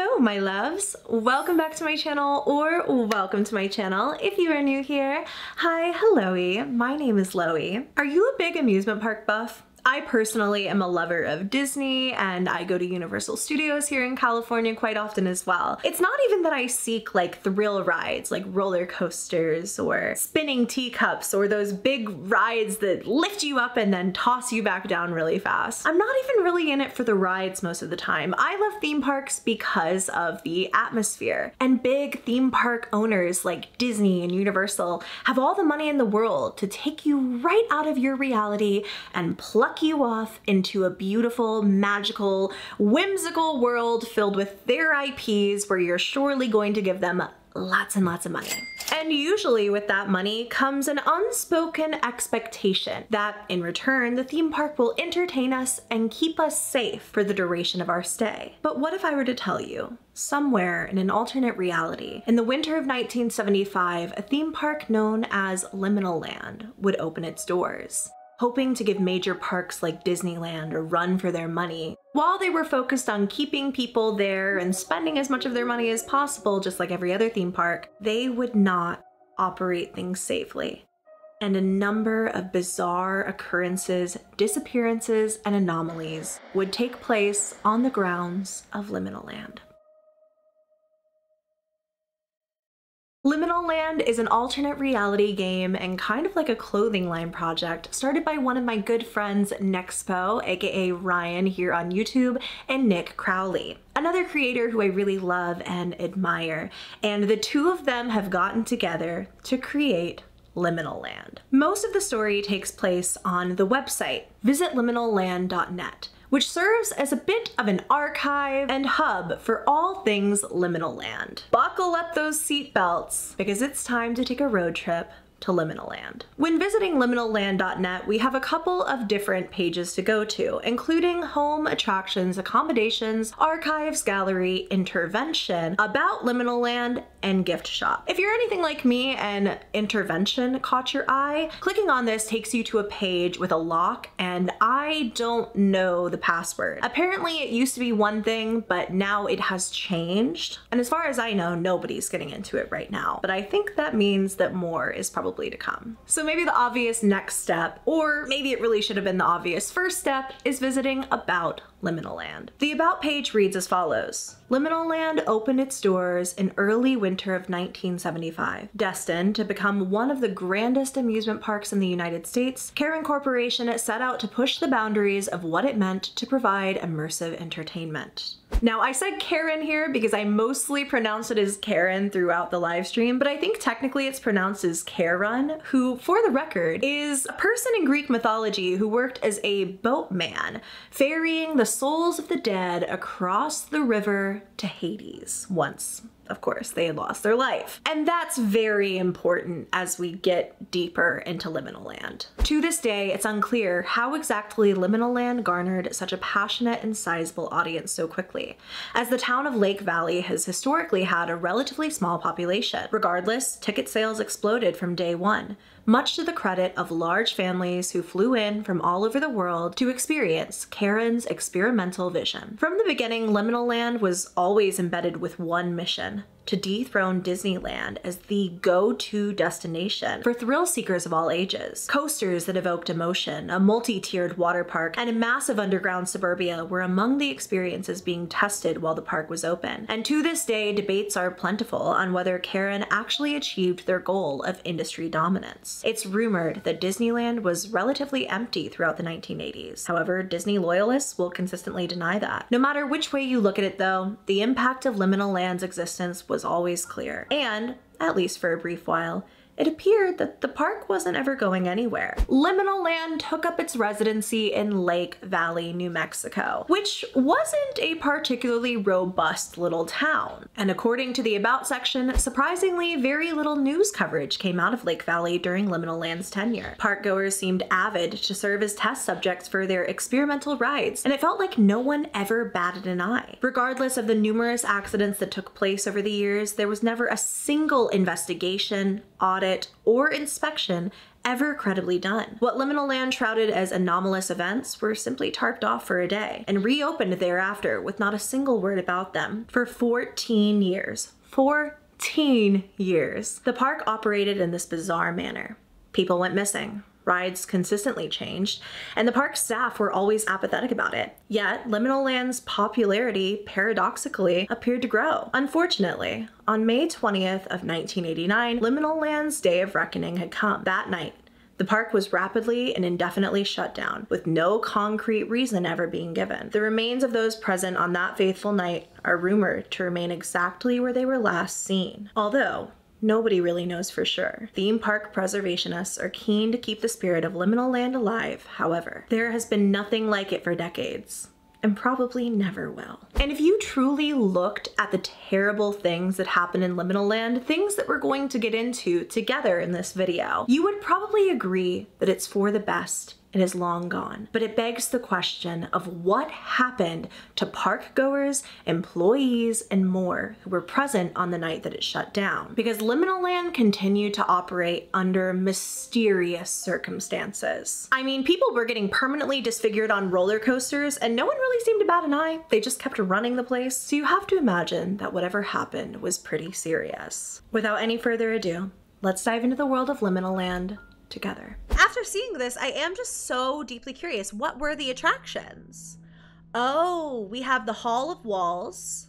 Hello, my loves. Welcome back to my channel, or welcome to my channel if you are new here. Hi, hello My name is Loey. Are you a big amusement park buff? I personally am a lover of Disney and I go to Universal Studios here in California quite often as well. It's not even that I seek like thrill rides like roller coasters or spinning teacups or those big rides that lift you up and then toss you back down really fast. I'm not even really in it for the rides most of the time. I love theme parks because of the atmosphere and big theme park owners like Disney and Universal have all the money in the world to take you right out of your reality and pluck you off into a beautiful, magical, whimsical world filled with their IPs where you're surely going to give them lots and lots of money. And usually with that money comes an unspoken expectation that in return the theme park will entertain us and keep us safe for the duration of our stay. But what if I were to tell you, somewhere in an alternate reality, in the winter of 1975, a theme park known as Liminal Land would open its doors hoping to give major parks like Disneyland a run for their money. While they were focused on keeping people there and spending as much of their money as possible, just like every other theme park, they would not operate things safely. And a number of bizarre occurrences, disappearances, and anomalies would take place on the grounds of Liminal Land. Liminal Land is an alternate reality game and kind of like a clothing line project started by one of my good friends Nexpo, aka Ryan here on YouTube, and Nick Crowley, another creator who I really love and admire. And the two of them have gotten together to create Liminal Land. Most of the story takes place on the website, visitliminalland.net which serves as a bit of an archive and hub for all things liminal land. Buckle up those seatbelts because it's time to take a road trip to Liminal Land. When visiting liminalland.net, we have a couple of different pages to go to, including home, attractions, accommodations, archives, gallery, intervention, about Liminal Land, and gift shop. If you're anything like me and intervention caught your eye, clicking on this takes you to a page with a lock and I don't know the password. Apparently it used to be one thing, but now it has changed. And as far as I know, nobody's getting into it right now. But I think that means that more is probably to come. So maybe the obvious next step, or maybe it really should have been the obvious first step, is visiting About Liminal Land. The About page reads as follows. Liminal Land opened its doors in early winter of 1975. Destined to become one of the grandest amusement parks in the United States, Karen Corporation set out to push the boundaries of what it meant to provide immersive entertainment. Now I said Karen here because I mostly pronounce it as Karen throughout the live stream, but I think technically it's pronounced as Charon, who, for the record, is a person in Greek mythology who worked as a boatman, ferrying the souls of the dead across the river to Hades once of course, they had lost their life. And that's very important as we get deeper into Liminal Land. To this day, it's unclear how exactly Liminal Land garnered such a passionate and sizable audience so quickly, as the town of Lake Valley has historically had a relatively small population. Regardless, ticket sales exploded from day one, much to the credit of large families who flew in from all over the world to experience Karen's experimental vision. From the beginning, Liminal Land was always embedded with one mission to dethrone Disneyland as the go-to destination for thrill seekers of all ages. Coasters that evoked emotion, a multi-tiered water park, and a massive underground suburbia were among the experiences being tested while the park was open. And to this day, debates are plentiful on whether Karen actually achieved their goal of industry dominance. It's rumored that Disneyland was relatively empty throughout the 1980s. However, Disney loyalists will consistently deny that. No matter which way you look at it though, the impact of Liminal Land's existence was was always clear. And, at least for a brief while, it appeared that the park wasn't ever going anywhere. Liminal Land took up its residency in Lake Valley, New Mexico, which wasn't a particularly robust little town. And according to the About section, surprisingly, very little news coverage came out of Lake Valley during Liminal Land's tenure. Parkgoers seemed avid to serve as test subjects for their experimental rides, and it felt like no one ever batted an eye. Regardless of the numerous accidents that took place over the years, there was never a single investigation, audit, audit or inspection ever credibly done. What Liminal Land shrouded as anomalous events were simply tarped off for a day and reopened thereafter with not a single word about them for 14 years. 14 years. The park operated in this bizarre manner. People went missing, rides consistently changed, and the park staff were always apathetic about it. Yet, Liminal Land's popularity paradoxically appeared to grow. Unfortunately, on May 20th of 1989, Liminal Land's day of reckoning had come. That night, the park was rapidly and indefinitely shut down, with no concrete reason ever being given. The remains of those present on that faithful night are rumored to remain exactly where they were last seen. Although, Nobody really knows for sure. Theme park preservationists are keen to keep the spirit of liminal land alive, however. There has been nothing like it for decades and probably never will. And if you truly looked at the terrible things that happen in Liminal Land, things that we're going to get into together in this video, you would probably agree that it's for the best it is long gone. But it begs the question of what happened to park goers, employees, and more who were present on the night that it shut down. Because Liminal Land continued to operate under mysterious circumstances. I mean, people were getting permanently disfigured on roller coasters and no one really seemed to bat an eye. They just kept running the place. So you have to imagine that whatever happened was pretty serious. Without any further ado, let's dive into the world of Liminal Land together. After seeing this, I am just so deeply curious. What were the attractions? Oh, we have the Hall of Walls.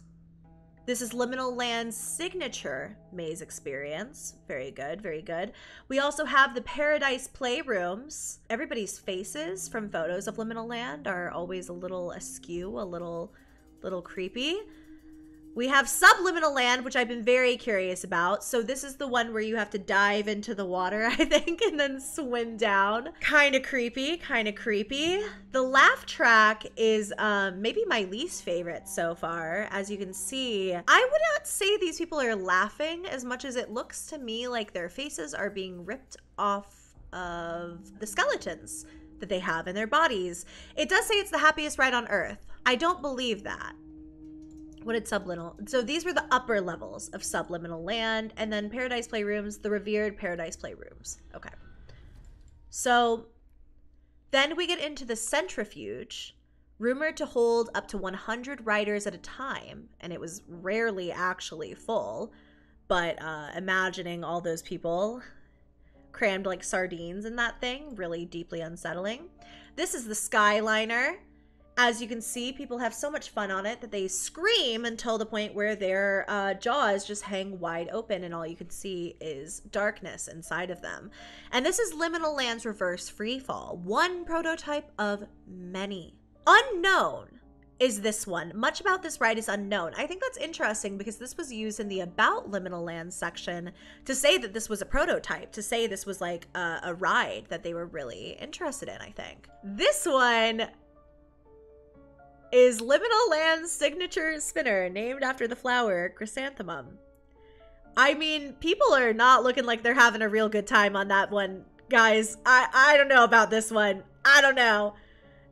This is Liminal Land's signature maze experience. Very good, very good. We also have the Paradise Playrooms. Everybody's faces from photos of Liminal Land are always a little askew, a little little creepy. We have Subliminal Land, which I've been very curious about. So this is the one where you have to dive into the water, I think, and then swim down. Kind of creepy, kind of creepy. The laugh track is um, maybe my least favorite so far. As you can see, I would not say these people are laughing as much as it looks to me like their faces are being ripped off of the skeletons that they have in their bodies. It does say it's the happiest ride on earth. I don't believe that. What did subliminal? So these were the upper levels of subliminal land, and then Paradise Playrooms, the revered Paradise Playrooms. Okay. So then we get into the centrifuge, rumored to hold up to 100 riders at a time, and it was rarely actually full. But uh, imagining all those people crammed like sardines in that thing, really deeply unsettling. This is the Skyliner as you can see, people have so much fun on it that they scream until the point where their uh, jaws just hang wide open and all you can see is darkness inside of them. And this is Liminal Land's reverse freefall, one prototype of many. Unknown is this one. Much about this ride is unknown. I think that's interesting because this was used in the About Liminal Land section to say that this was a prototype, to say this was like a, a ride that they were really interested in, I think. This one is Liminal Land's signature spinner named after the flower chrysanthemum. I mean, people are not looking like they're having a real good time on that one, guys. I I don't know about this one. I don't know.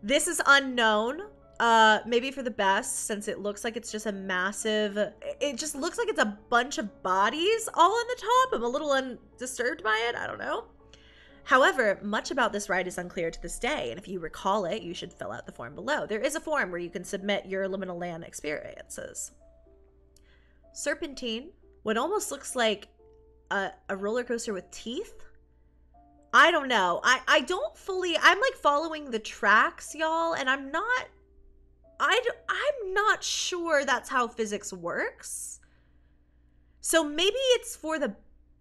This is unknown. Uh, maybe for the best, since it looks like it's just a massive. It just looks like it's a bunch of bodies all on the top. I'm a little undisturbed by it. I don't know. However, much about this ride is unclear to this day, and if you recall it, you should fill out the form below. There is a form where you can submit your liminal land experiences. Serpentine, what almost looks like a, a roller coaster with teeth. I don't know. I, I don't fully, I'm like following the tracks, y'all, and I'm not, I, I'm not sure that's how physics works. So maybe it's for the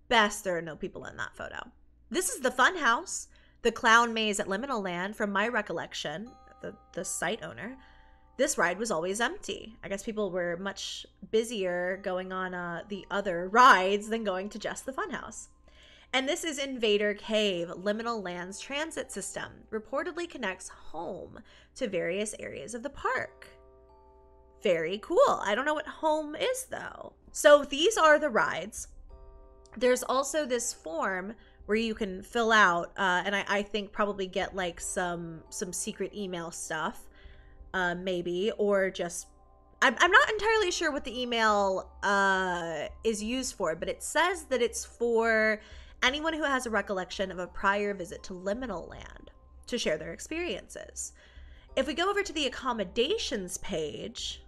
best there are no people in that photo. This is the fun house, the clown maze at Liminal Land, from my recollection, the, the site owner. This ride was always empty. I guess people were much busier going on uh, the other rides than going to just the fun house. And this is Invader Cave, Liminal Land's transit system, reportedly connects home to various areas of the park. Very cool. I don't know what home is though. So these are the rides. There's also this form where you can fill out uh, and I, I, think probably get like some some secret email stuff uh, maybe or just I'm, I'm not entirely sure what the email uh, is used for but it says that it's for anyone who has a recollection of a prior visit to liminal land to share their experiences. If we go over to the accommodations page,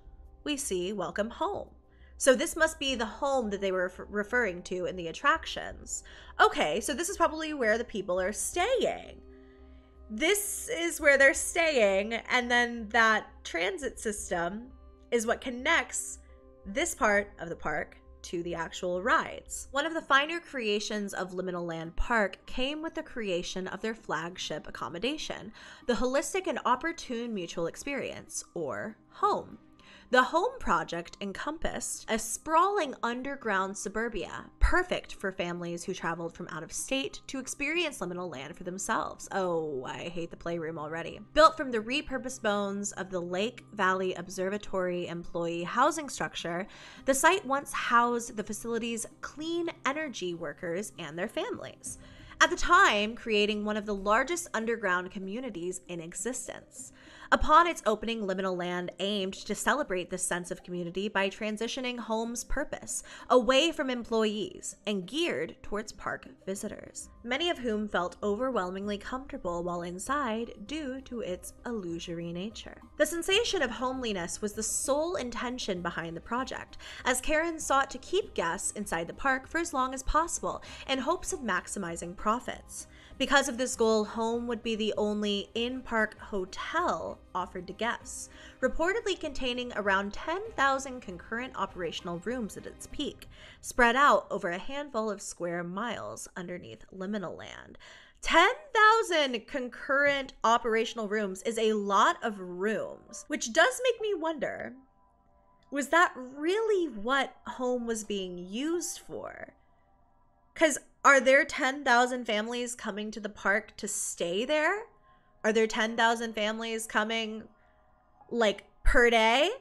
we see welcome home. So this must be the home that they were referring to in the attractions. Okay, so this is probably where the people are staying. This is where they're staying, and then that transit system is what connects this part of the park to the actual rides. One of the finer creations of Liminal Land Park came with the creation of their flagship accommodation, the Holistic and Opportune Mutual Experience, or HOME. The home project encompassed a sprawling underground suburbia, perfect for families who traveled from out of state to experience liminal land for themselves. Oh, I hate the playroom already. Built from the repurposed bones of the Lake Valley Observatory employee housing structure, the site once housed the facility's clean energy workers and their families. At the time, creating one of the largest underground communities in existence. Upon its opening, Liminal Land aimed to celebrate this sense of community by transitioning Home's purpose away from employees and geared towards park visitors, many of whom felt overwhelmingly comfortable while inside due to its illusory nature. The sensation of homeliness was the sole intention behind the project, as Karen sought to keep guests inside the park for as long as possible in hopes of maximizing profits. Because of this goal, Home would be the only in park hotel offered to guests, reportedly containing around 10,000 concurrent operational rooms at its peak, spread out over a handful of square miles underneath liminal land. 10,000 concurrent operational rooms is a lot of rooms, which does make me wonder was that really what home was being used for? Because are there 10,000 families coming to the park to stay there? Are there 10,000 families coming like per day?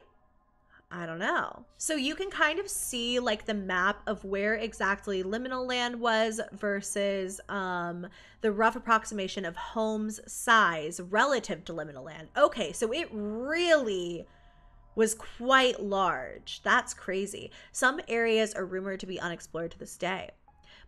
I don't know. So you can kind of see like the map of where exactly liminal land was versus um, the rough approximation of homes size relative to liminal land. Okay, so it really was quite large. That's crazy. Some areas are rumored to be unexplored to this day.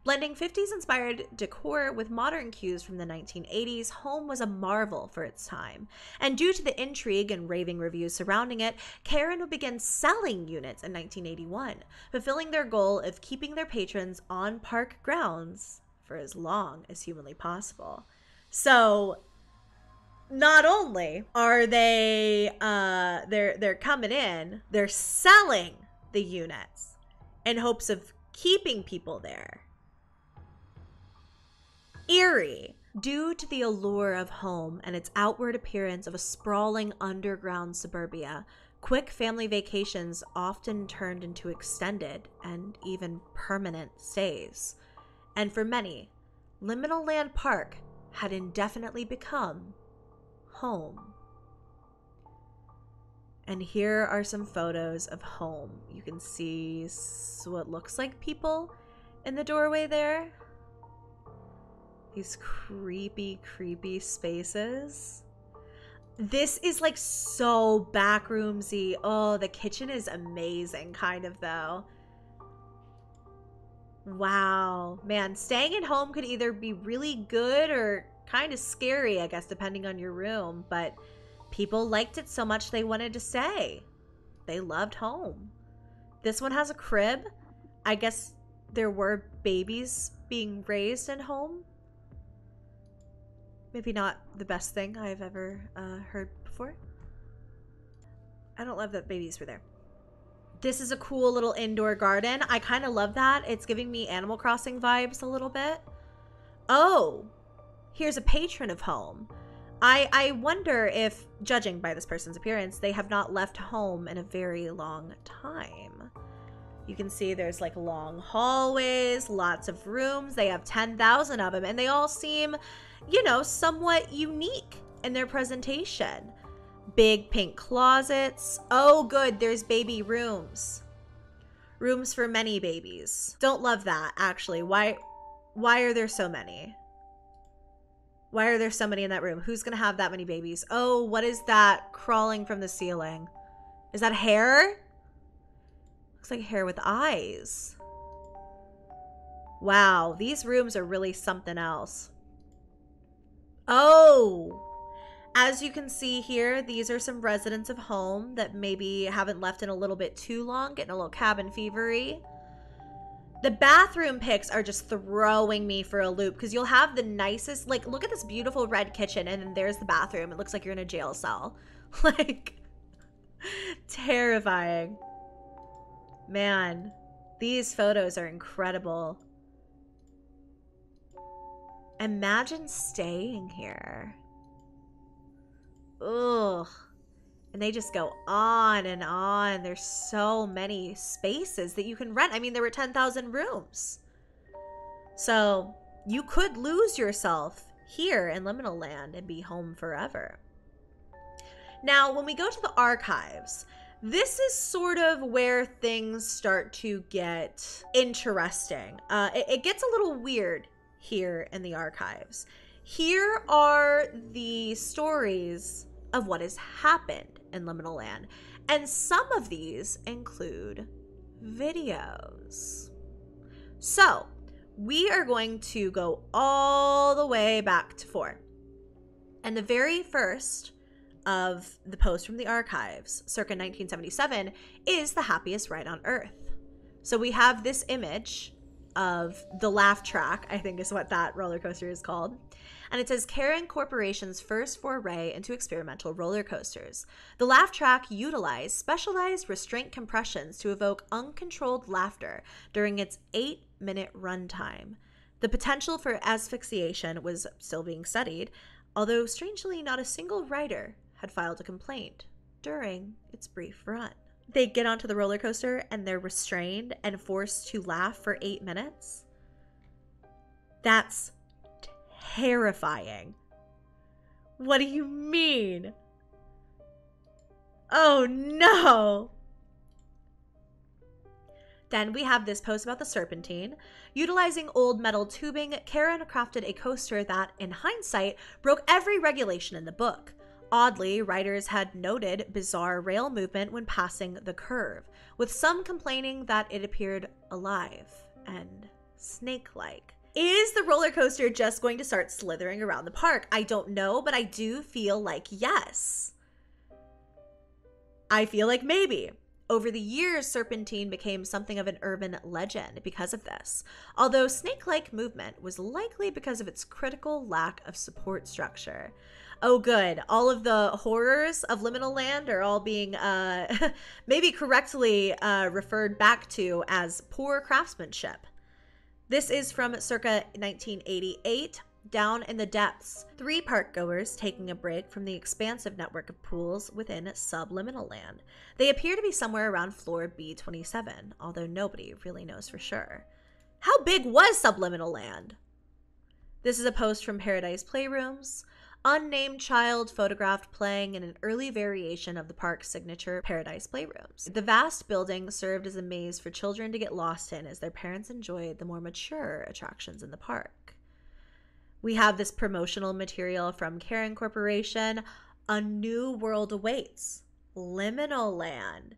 Blending 50s inspired decor with modern cues from the 1980s, Home was a marvel for its time. And due to the intrigue and raving reviews surrounding it, Karen would begin selling units in 1981, fulfilling their goal of keeping their patrons on park grounds for as long as humanly possible. So, not only are they uh they're they're coming in, they're selling the units in hopes of keeping people there eerie. Due to the allure of home and its outward appearance of a sprawling underground suburbia, quick family vacations often turned into extended and even permanent stays. And for many, Liminal Land Park had indefinitely become home. And here are some photos of home. You can see what looks like people in the doorway there. These creepy, creepy spaces. This is like so backroomsy. Oh, the kitchen is amazing, kind of though. Wow. Man, staying at home could either be really good or kind of scary, I guess, depending on your room. But people liked it so much they wanted to stay. They loved home. This one has a crib. I guess there were babies being raised at home maybe not the best thing I've ever uh, heard before. I don't love that babies were there. This is a cool little indoor garden. I kind of love that. It's giving me Animal Crossing vibes a little bit. Oh, here's a patron of home. I, I wonder if, judging by this person's appearance, they have not left home in a very long time. You can see there's like long hallways, lots of rooms. They have 10,000 of them, and they all seem you know, somewhat unique in their presentation. Big pink closets. Oh, good, there's baby rooms. Rooms for many babies. Don't love that, actually. Why why are there so many? Why are there so many in that room? Who's to have that many babies? Oh, what is that crawling from the ceiling? Is that hair? Looks like hair with eyes. Wow, these rooms are really something else. Oh, as you can see here, these are some residents of home that maybe haven't left in a little bit too long, getting a little cabin fevery. The bathroom pics are just throwing me for a loop because you'll have the nicest, like, look at this beautiful red kitchen, and then there's the bathroom. It looks like you're in a jail cell. like, terrifying. Man, these photos are incredible. Imagine staying here. Ugh. And they just go on and on. There's so many spaces that you can rent. I mean, there were 10,000 rooms. So you could lose yourself here in Liminal Land and be home forever. Now, when we go to the archives, this is sort of where things start to get interesting. Uh, it, it gets a little weird here in the archives. Here are the stories of what has happened in Liminal Land, and some of these include videos. So, we are going to go all the way back to four. And the very first of the post from the archives, circa 1977, is the happiest ride on earth. So we have this image of the laugh track, I think is what that roller coaster is called. And it says Karen Corporation's first foray into experimental roller coasters. The laugh track utilized specialized restraint compressions to evoke uncontrolled laughter during its eight minute runtime. The potential for asphyxiation was still being studied, although strangely, not a single rider had filed a complaint during its brief run. They get onto the roller coaster and they're restrained and forced to laugh for eight minutes. That's terrifying. What do you mean? Oh no! Then we have this post about the serpentine. Utilizing old metal tubing, Karen crafted a coaster that, in hindsight, broke every regulation in the book. Oddly, writers had noted bizarre rail movement when passing the curve, with some complaining that it appeared alive and snake like. Is the roller coaster just going to start slithering around the park? I don't know, but I do feel like yes. I feel like maybe. Over the years, Serpentine became something of an urban legend because of this, although snake like movement was likely because of its critical lack of support structure oh good. All of the horrors of liminal land are all being uh, maybe correctly uh, referred back to as poor craftsmanship. This is from circa 1988 down in the depths three park goers taking a break from the expansive network of pools within subliminal land. They appear to be somewhere around floor b27 although nobody really knows for sure. How big was subliminal land? This is a post from paradise playrooms unnamed child photographed playing in an early variation of the park's signature Paradise Playrooms. The vast building served as a maze for children to get lost in as their parents enjoyed the more mature attractions in the park. We have this promotional material from Karen Corporation. A new world awaits. Liminal Land.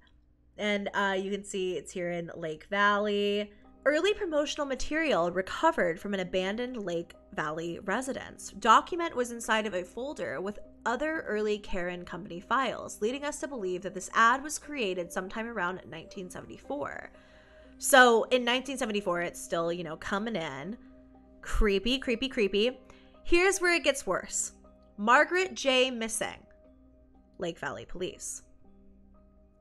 And uh, you can see it's here in Lake Valley. Early promotional material recovered from an abandoned Lake Valley residence. Document was inside of a folder with other early Karen Company files, leading us to believe that this ad was created sometime around 1974. So in 1974, it's still, you know, coming in. Creepy, creepy, creepy. Here's where it gets worse Margaret J. Missing, Lake Valley Police.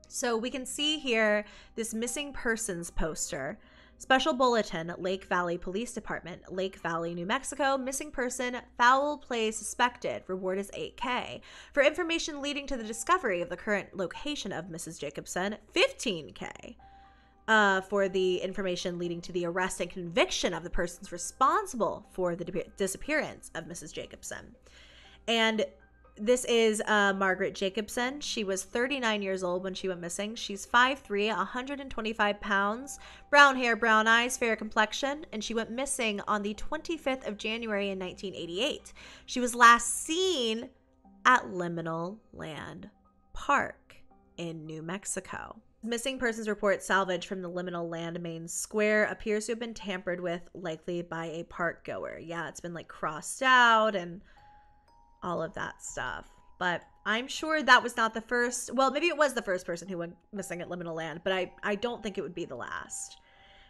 So we can see here this missing persons poster Special Bulletin, Lake Valley Police Department, Lake Valley, New Mexico. Missing person, foul play suspected. Reward is 8K. For information leading to the discovery of the current location of Mrs. Jacobson, 15K. Uh, for the information leading to the arrest and conviction of the persons responsible for the di- disappearance of Mrs. Jacobson. And this is uh, Margaret Jacobson. She was 39 years old when she went missing. She's 5'3, 125 pounds, brown hair, brown eyes, fair complexion, and she went missing on the 25th of January in 1988. She was last seen at Liminal Land Park in New Mexico. Missing persons report salvage from the liminal land main square appears to have been tampered with, likely by a park goer. Yeah, it's been like crossed out and all of that stuff. But I'm sure that was not the first. Well, maybe it was the first person who went missing at liminal land, but I, I don't think it would be the last.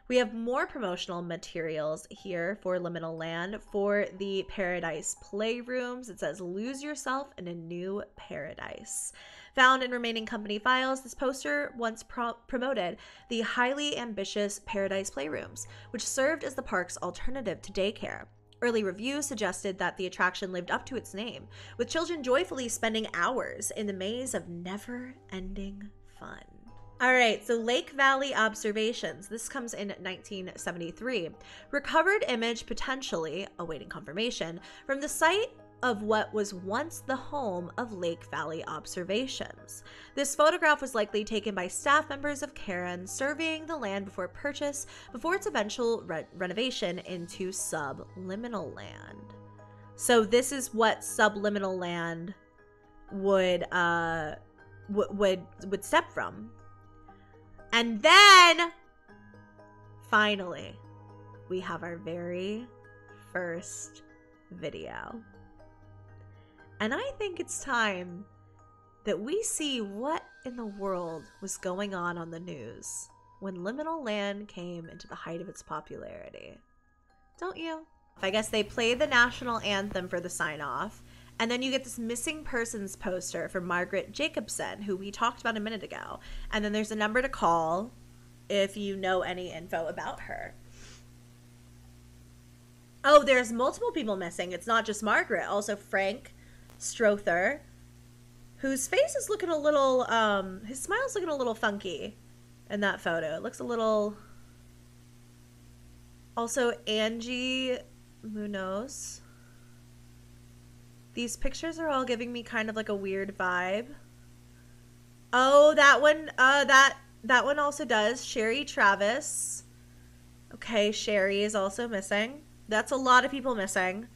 We have more promotional materials here for Liminal Land for the Paradise Playrooms. It says, Lose yourself in a new paradise. Found in remaining company files, this poster once pro- promoted the highly ambitious Paradise Playrooms, which served as the park's alternative to daycare. Early reviews suggested that the attraction lived up to its name, with children joyfully spending hours in the maze of never ending fun. All right, so Lake Valley observations. This comes in 1973. Recovered image potentially, awaiting confirmation, from the site of what was once the home of Lake Valley Observations. This photograph was likely taken by staff members of Karen surveying the land before purchase, before its eventual re- renovation into subliminal land. So this is what subliminal land would uh w- would would step from and then, finally, we have our very first video. And I think it's time that we see what in the world was going on on the news when Liminal Land came into the height of its popularity. Don't you? I guess they play the national anthem for the sign off, and then you get this missing persons poster for Margaret Jacobson, who we talked about a minute ago. And then there's a number to call if you know any info about her. Oh, there's multiple people missing. It's not just Margaret, also Frank Strother, whose face is looking a little um his smile's looking a little funky in that photo. It looks a little also Angie Munoz these pictures are all giving me kind of like a weird vibe. Oh, that one, uh, that, that one also does. Sherry Travis. Okay, Sherry is also missing. That's a lot of people missing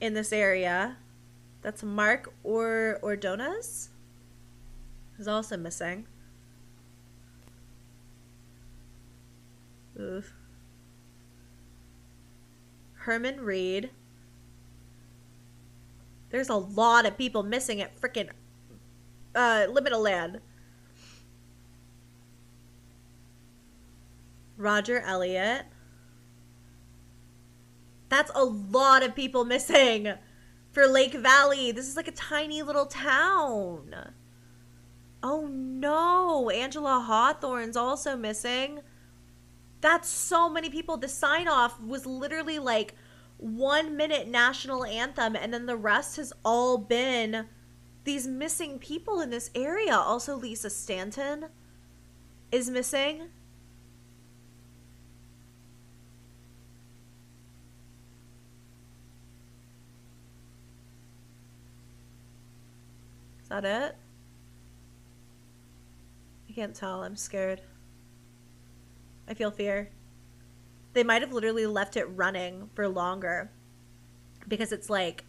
in this area. That's Mark or Ordonez is also missing. Oof. Herman Reed. There's a lot of people missing at freaking uh, Liminal Land. Roger Elliott. That's a lot of people missing for Lake Valley. This is like a tiny little town. Oh no, Angela Hawthorne's also missing. That's so many people. The sign off was literally like one minute national anthem and then the rest has all been these missing people in this area also lisa stanton is missing is that it i can't tell i'm scared i feel fear they might have literally left it running for longer because it's like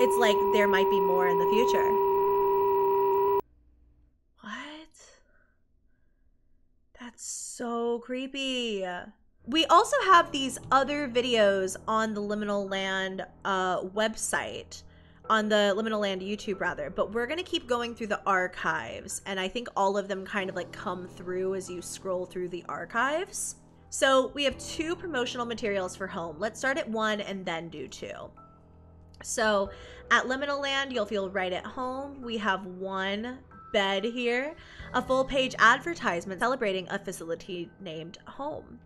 it's like there might be more in the future. What? That's so creepy. We also have these other videos on the Liminal Land uh, website on the Liminal Land YouTube rather, but we're to keep going through the archives and I think all of them kind of like come through as you scroll through the archives. So we have two promotional materials for home. Let's start at one and then do two. So at Liminal Land, you'll feel right at home. We have one bed here, a full page advertisement celebrating a facility named Home.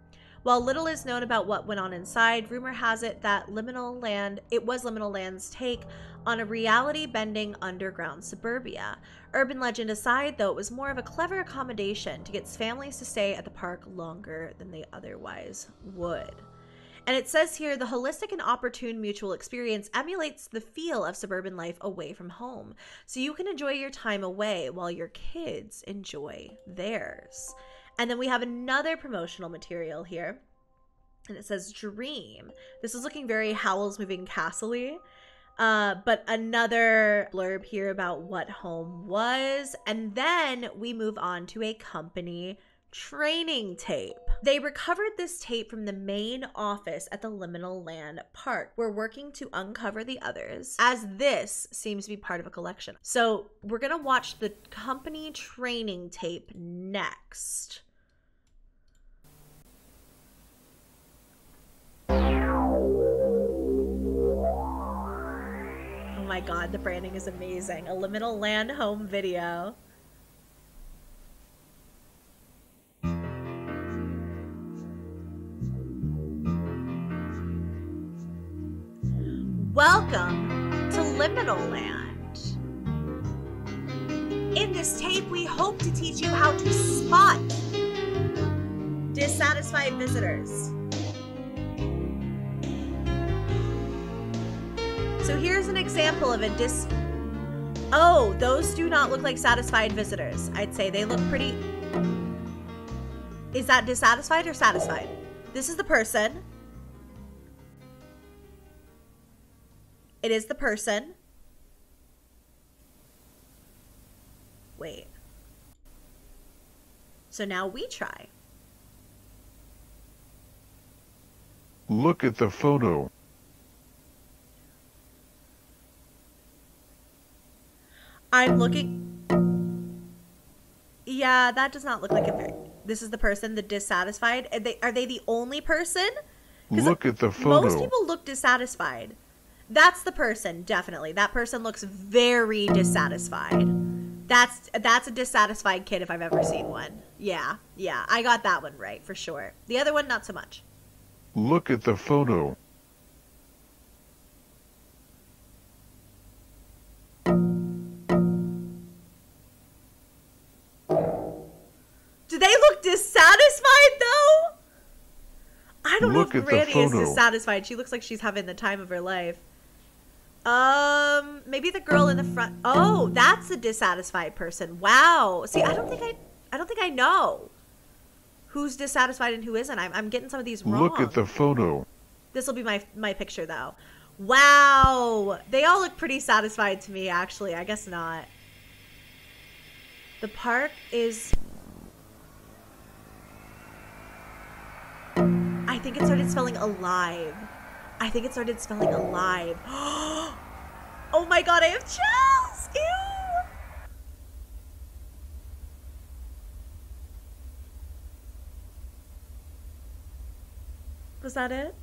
While little is known about what went on inside, rumor has it that Liminal Land, it was Liminal Land's take on a reality bending underground suburbia. Urban legend aside, though, it was more of a clever accommodation to get families to stay at the park longer than they otherwise would. And it says here the holistic and opportune mutual experience emulates the feel of suburban life away from home. So you can enjoy your time away while your kids enjoy theirs. And then we have another promotional material here. And it says Dream. This is looking very Howl's Moving Castle Uh, but another blurb here about what home was. And then we move on to a company training tape. They recovered this tape from the main office at the Liminal Land Park. We're working to uncover the others, as this seems to be part of a collection. So we're gonna watch the company training tape next. Oh my god, the branding is amazing. A liminal land home video. Welcome to Liminal Land. In this tape, we hope to teach you how to spot dissatisfied visitors. So here's an example of a dis. Oh, those do not look like satisfied visitors. I'd say they look pretty. Is that dissatisfied or satisfied? This is the person. It is the person. Wait. So now we try. Look at the photo. I'm looking. Yeah, that does not look like a. This is the person, the dissatisfied. Are they, are they the only person? Look at the photo. Most people look dissatisfied. That's the person, definitely. That person looks very dissatisfied. That's that's a dissatisfied kid if I've ever seen one. Yeah, yeah, I got that one right for sure. The other one, not so much. Look at the photo. I don't Look know if Randy is dissatisfied. She looks like she's having the time of her life. Um, maybe the girl in the front. Oh, that's a dissatisfied person. Wow. See, I don't think I, I don't think I know who's dissatisfied and who isn't. I'm, I'm getting some of these wrong. Look at the photo. This will be my my picture though. Wow, they all look pretty satisfied to me. Actually, I guess not. The park is. I think it started spelling alive. I think it started spelling alive. oh my god, I have chills! Ew! Was that it?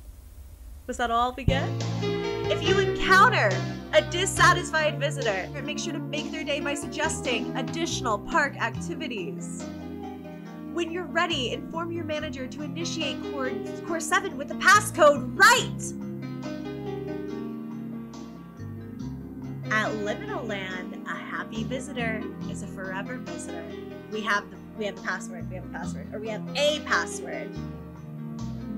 Was that all we get? If you encounter a dissatisfied visitor, make sure to make their day by suggesting additional park activities. When you're ready, inform your manager to initiate core, core 7 with the passcode right! At Liminal Land, a happy visitor is a forever visitor. We have the we have password, we have a password, or we have a password.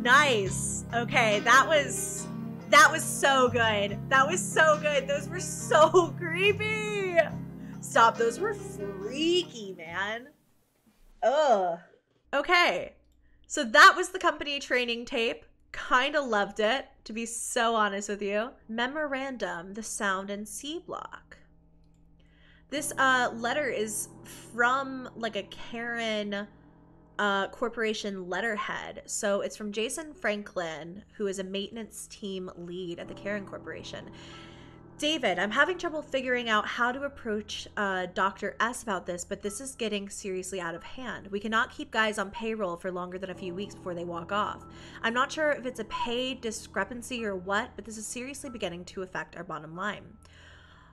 Nice. Okay, that was that was so good. That was so good. Those were so creepy. Stop. Those were freaky, man. Ugh. Okay. So that was the company training tape. Kind of loved it, to be so honest with you. Memorandum, the sound and C block. This uh letter is from like a Karen uh, corporation letterhead. So it's from Jason Franklin, who is a maintenance team lead at the Karen Corporation. David, I'm having trouble figuring out how to approach uh, Dr. S about this, but this is getting seriously out of hand. We cannot keep guys on payroll for longer than a few weeks before they walk off. I'm not sure if it's a pay discrepancy or what, but this is seriously beginning to affect our bottom line.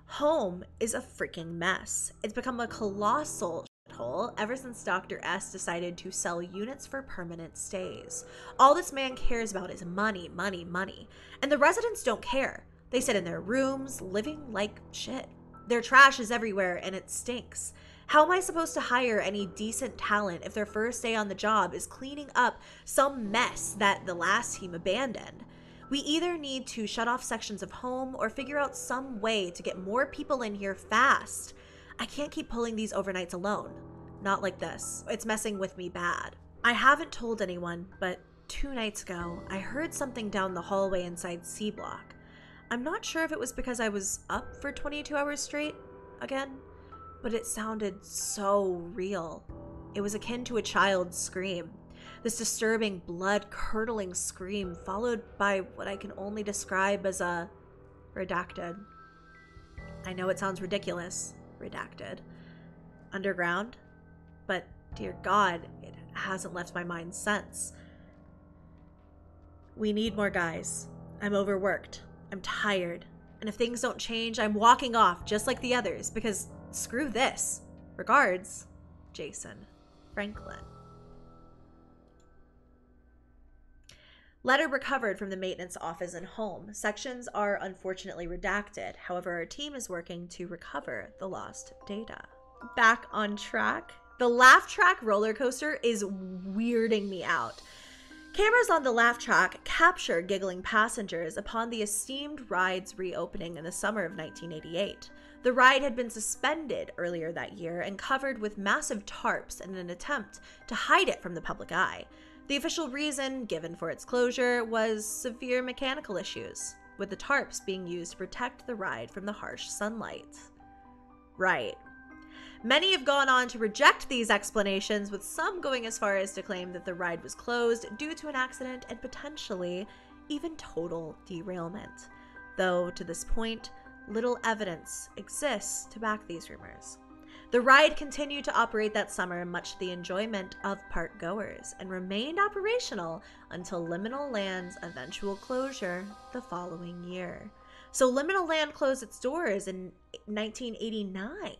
Home is a freaking mess. It's become a colossal hole ever since Dr. S decided to sell units for permanent stays. All this man cares about is money, money, money. And the residents don't care. They sit in their rooms, living like shit. Their trash is everywhere and it stinks. How am I supposed to hire any decent talent if their first day on the job is cleaning up some mess that the last team abandoned? We either need to shut off sections of home or figure out some way to get more people in here fast. I can't keep pulling these overnights alone. Not like this. It's messing with me bad. I haven't told anyone, but two nights ago, I heard something down the hallway inside C Block. I'm not sure if it was because I was up for 22 hours straight again, but it sounded so real. It was akin to a child's scream. This disturbing, blood curdling scream, followed by what I can only describe as a redacted. I know it sounds ridiculous, redacted. Underground? But dear God, it hasn't left my mind since. We need more guys. I'm overworked. I'm tired. And if things don't change, I'm walking off just like the others because screw this. Regards, Jason Franklin. Letter recovered from the maintenance office and home. Sections are unfortunately redacted. However, our team is working to recover the lost data. Back on track. The laugh track roller coaster is weirding me out. Cameras on the laugh track capture giggling passengers upon the esteemed ride's reopening in the summer of 1988. The ride had been suspended earlier that year and covered with massive tarps in an attempt to hide it from the public eye. The official reason given for its closure was severe mechanical issues, with the tarps being used to protect the ride from the harsh sunlight. Right, Many have gone on to reject these explanations, with some going as far as to claim that the ride was closed due to an accident and potentially even total derailment. Though, to this point, little evidence exists to back these rumors. The ride continued to operate that summer, much to the enjoyment of park goers, and remained operational until Liminal Land's eventual closure the following year. So, Liminal Land closed its doors in 1989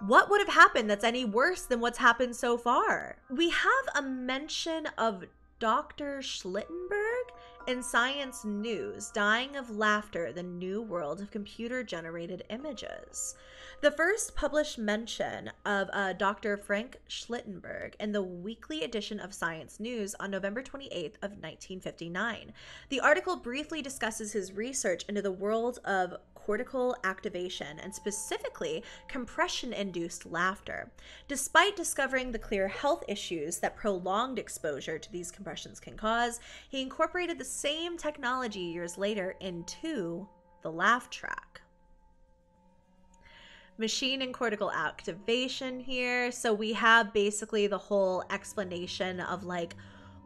what would have happened that's any worse than what's happened so far? We have a mention of Dr. Schlittenberg in Science News, Dying of Laughter, the New World of Computer Generated Images. The first published mention of uh, Dr. Frank Schlittenberg in the weekly edition of Science News on November 28th of 1959. The article briefly discusses his research into the world of cortical activation and specifically compression induced laughter. Despite discovering the clear health issues that prolonged exposure to these compressions can cause, he incorporated the same technology years later into the laugh track machine and cortical activation here. So we have basically the whole explanation of like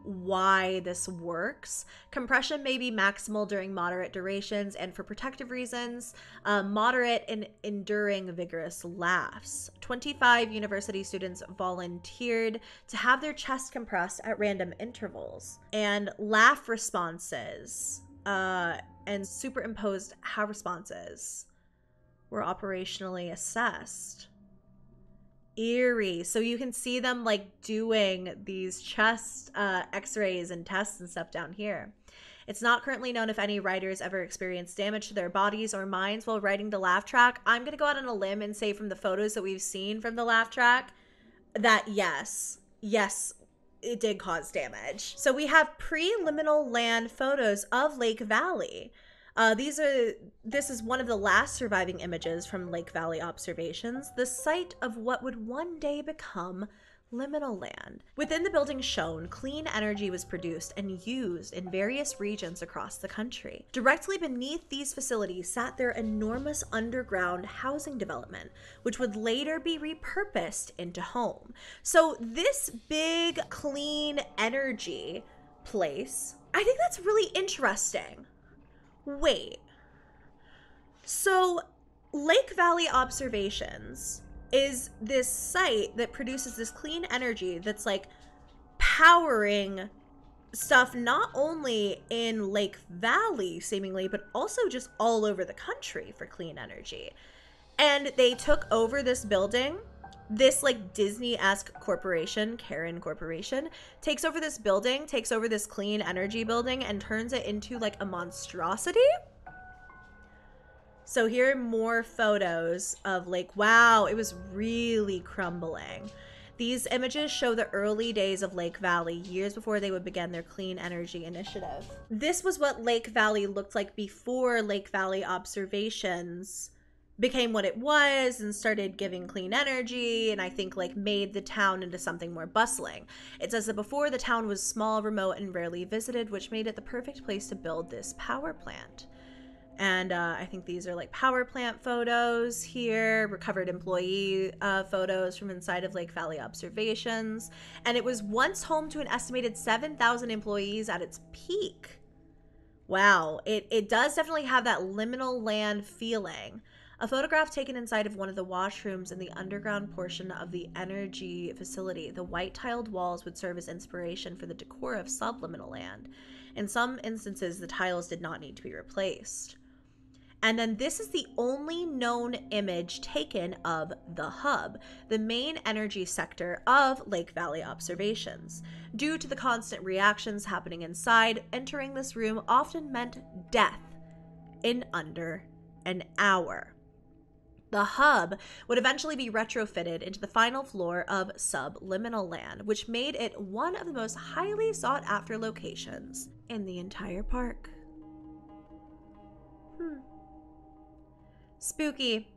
why this works. Compression may be maximal during moderate durations and for protective reasons, uh, moderate and enduring vigorous laughs. 25 university students volunteered to have their chest compressed at random intervals, and laugh responses uh, and superimposed how responses were operationally assessed eerie. So you can see them like doing these chest uh, x rays and tests and stuff down here. It's not currently known if any writers ever experienced damage to their bodies or minds while writing the laugh track. I'm going to go out on a limb and say from the photos that we've seen from the laugh track that yes, yes, it did cause damage. So we have preliminal land photos of Lake Valley. Uh, these are this is one of the last surviving images from Lake Valley observations, the site of what would one day become liminal land. Within the building shown, clean energy was produced and used in various regions across the country. Directly beneath these facilities sat their enormous underground housing development, which would later be repurposed into home. So, this big clean energy place, I think that's really interesting. Wait. So, Lake Valley Observations is this site that produces this clean energy that's like powering stuff not only in Lake Valley, seemingly, but also just all over the country for clean energy. And they took over this building. This like Disney esque corporation, Karen Corporation, takes over this building, takes over this clean energy building, and turns it into like a monstrosity so here are more photos of like, wow, it was really crumbling. These images show the early days of Lake Valley, years before they would begin their clean energy initiative. This was what Lake Valley looked like before Lake Valley observations became what it was and started giving clean energy and I think like made the town into something more bustling. It says that before the town was small, remote, and rarely visited, which made it the perfect place to build this power plant. And uh, I think these are like power plant photos here, recovered employee uh, photos from inside of Lake Valley observations. And it was once home to an estimated 7,000 employees at its peak. Wow, it, it does definitely have that liminal land feeling. A photograph taken inside of one of the washrooms in the underground portion of the energy facility. The white tiled walls would serve as inspiration for the decor of subliminal land. In some instances, the tiles did not need to be replaced. And then this is the only known image taken of the hub, the main energy sector of Lake Valley observations. Due to the constant reactions happening inside, entering this room often meant death in under an hour. The hub would eventually be retrofitted into the final floor of Subliminal Land, which made it one of the most highly sought after locations in the entire park. Hmm. Spooky.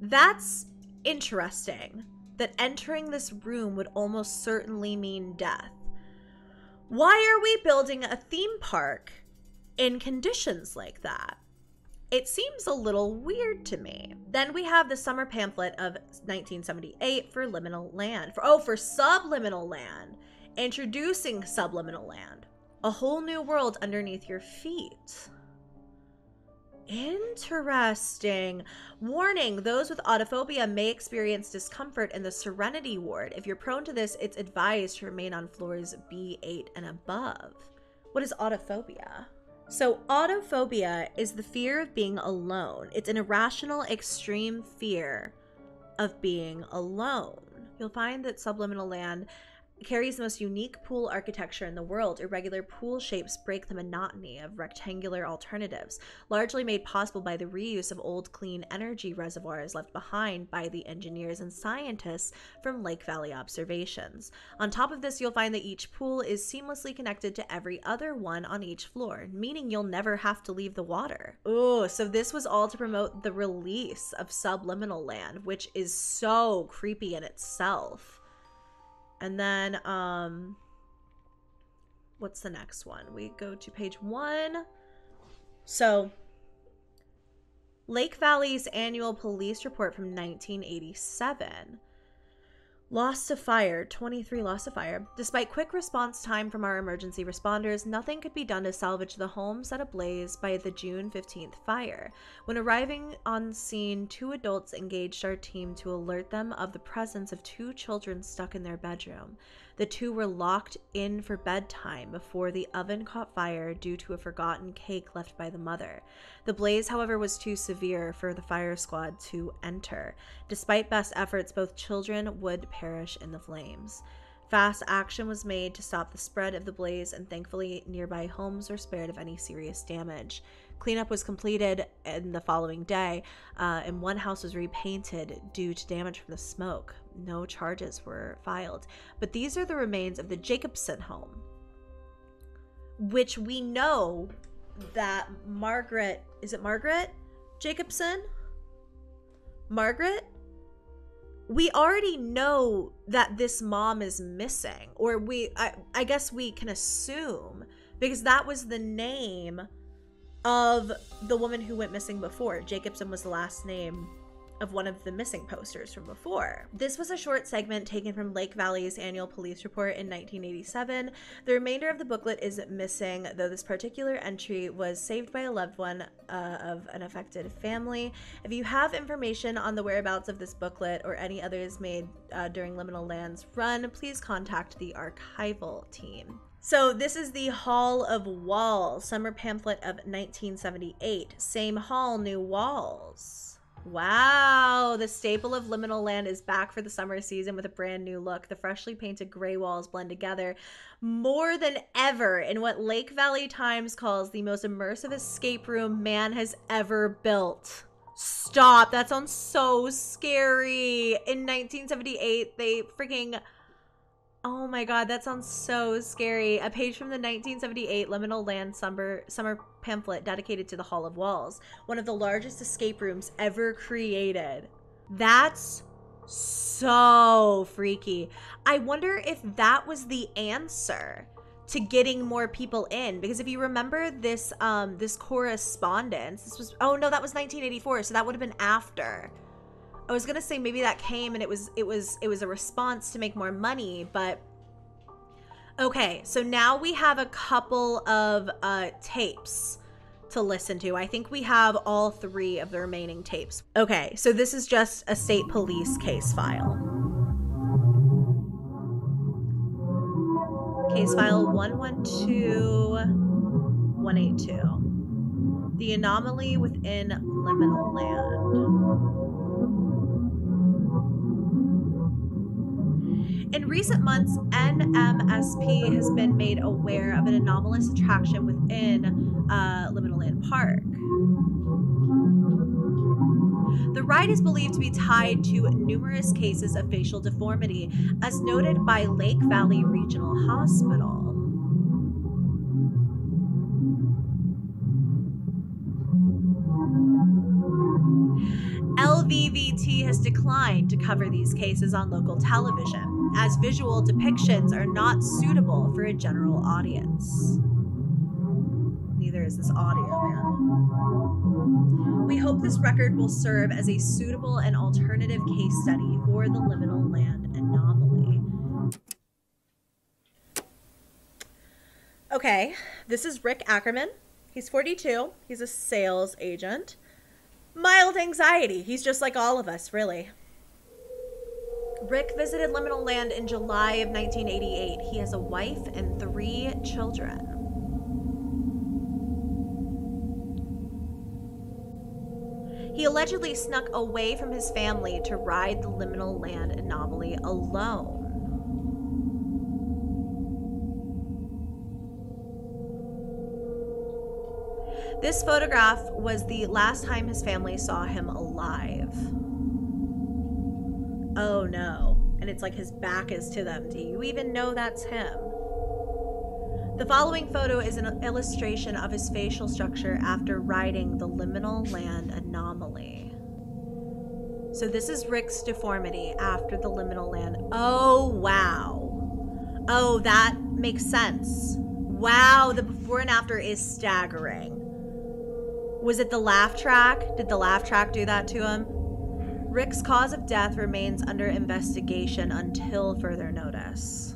That's interesting that entering this room would almost certainly mean death. Why are we building a theme park in conditions like that? It seems a little weird to me. Then we have the summer pamphlet of 1978 for liminal land. For oh, for subliminal land. Introducing subliminal land. A whole new world underneath your feet. Interesting. Warning those with autophobia may experience discomfort in the Serenity Ward. If you're prone to this, it's advised to remain on floors B8 and above. What is autophobia? So, autophobia is the fear of being alone. It's an irrational, extreme fear of being alone. You'll find that subliminal land carries the most unique pool architecture in the world. Irregular pool shapes break the monotony of rectangular alternatives, largely made possible by the reuse of old clean energy reservoirs left behind by the engineers and scientists from Lake Valley observations. On top of this, you'll find that each pool is seamlessly connected to every other one on each floor, meaning you'll never have to leave the water. Oh, so this was all to promote the release of subliminal land, which is so creepy in itself. And then, um, what's the next one? We go to page one. So, Lake Valley's annual police report from 1987 Lost to fire, 23 lost to fire. Despite quick response time from our emergency responders, nothing could be done to salvage the home set ablaze by the June 15th fire. When arriving on scene, two adults engaged our team to alert them of the presence of two children stuck in their bedroom. The two were locked in for bedtime before the oven caught fire due to a forgotten cake left by the mother. The blaze, however, was too severe for the fire squad to enter. Despite best efforts, both children would perish in the flames. Fast action was made to stop the spread of the blaze, and thankfully, nearby homes were spared of any serious damage. Cleanup was completed in the following day, uh, and one house was repainted due to damage from the smoke. No charges were filed. But these are the remains of the Jacobson home, which we know that Margaret, is it Margaret Jacobson? Margaret? We already know that this mom is missing, or we, I, I guess we can assume because that was the name of the woman who went missing before. Jacobson was the last name of one of the missing posters from before. This was a short segment taken from Lake Valley's annual police report in 1987. The remainder of the booklet is missing, though this particular entry was saved by a loved one uh, of an affected family. If you have information on the whereabouts of this booklet or any others made uh, during Liminal Land's run, please contact the archival team. So this is the Hall of Walls, summer pamphlet of 1978. Same hall, new walls. Wow, the staple of Liminal Land is back for the summer season with a brand new look. The freshly painted gray walls blend together more than ever in what Lake Valley Times calls the most immersive escape room man has ever built. Stop, that sounds so scary. In 1978, they freaking Oh my god, that sounds so scary. A page from the 1978 Liminal Land summer, summer pamphlet dedicated to the Hall of Walls, one of the largest escape rooms ever created. That's so freaky. I wonder if that was the answer to getting more people in because if you remember this um this correspondence this was oh no that was 1984 so that would have been after i was gonna say maybe that came and it was it was it was a response to make more money but okay so now we have a couple of uh tapes to listen to. I think we have all three of the remaining tapes. Okay, so this is just a state police case file. Case file 112182. The anomaly within liminal land. In recent months, NMSP has been made aware of an anomalous attraction within uh, Liminal Land Park. The ride is believed to be tied to numerous cases of facial deformity, as noted by Lake Valley Regional Hospital. LVVT has declined to cover these cases on local television, as visual depictions are not suitable for a general audience. Neither is this audio, man. We hope this record will serve as a suitable and alternative case study for the liminal land anomaly. Okay, this is Rick Ackerman. He's 42. He's a sales agent mild anxiety. He's just like all of us, really. Rick visited Liminal Land in July of 1988. He has a wife and three children. He allegedly snuck away from his family to ride the Liminal Land anomaly alone. This photograph was the last time his family saw him alive. Oh no. And it's like his back is to them. Do you even know that's him? The following photo is an illustration of his facial structure after riding the liminal land anomaly. So this is Rick's deformity after the liminal land. Oh, wow. Oh, that makes sense. Wow, the before and after is staggering. Was it the laugh track? Did the laugh track do that to him? Rick's cause of death remains under investigation until further notice.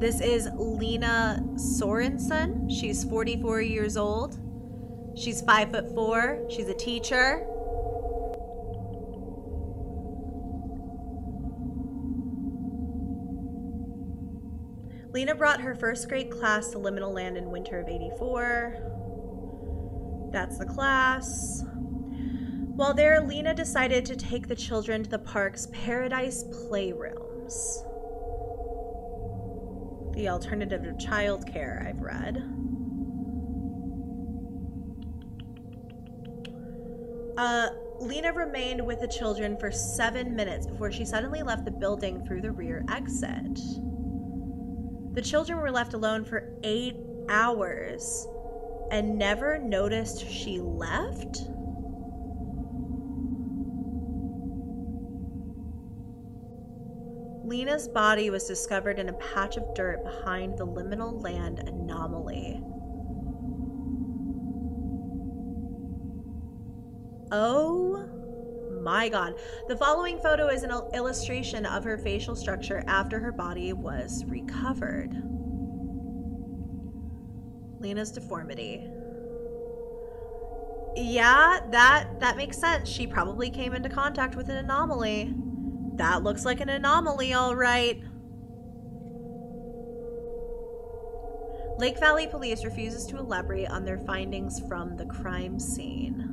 This is Lena Sorensen. She's 44 years old. She's five foot four. She's a teacher. Lena brought her first grade class to Liminal Land in winter of 84. That's the class. While there, Lena decided to take the children to the park's Paradise Playrooms. The alternative to childcare, I've read. Uh, Lena remained with the children for seven minutes before she suddenly left the building through the rear exit. The children were left alone for eight hours and never noticed she left? Lena's body was discovered in a patch of dirt behind the liminal land anomaly. Oh my god. The following photo is an illustration of her facial structure after her body was recovered. Lena's deformity. Yeah, that that makes sense. She probably came into contact with an anomaly. That looks like an anomaly, all right. Lake Valley Police refuses to elaborate on their findings from the crime scene.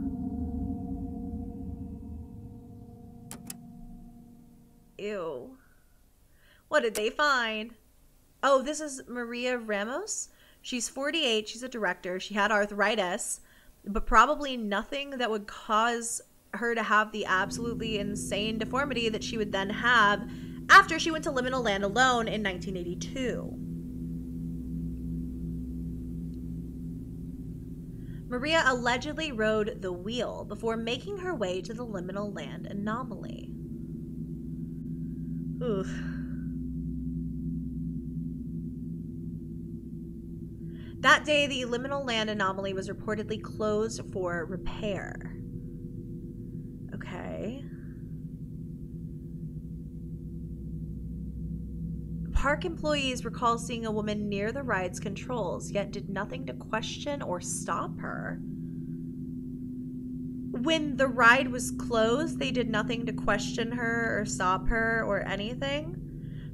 Ew. What did they find? Oh, this is Maria Ramos. She's 48. She's a director. She had arthritis, but probably nothing that would cause her to have the absolutely insane deformity that she would then have after she went to liminal land alone in 1982. Maria allegedly rode the wheel before making her way to the liminal land anomaly. Oof. That day, the liminal land anomaly was reportedly closed for repair. Okay. Park employees recall seeing a woman near the ride's controls, yet did nothing to question or stop her. When the ride was closed, they did nothing to question her or stop her or anything.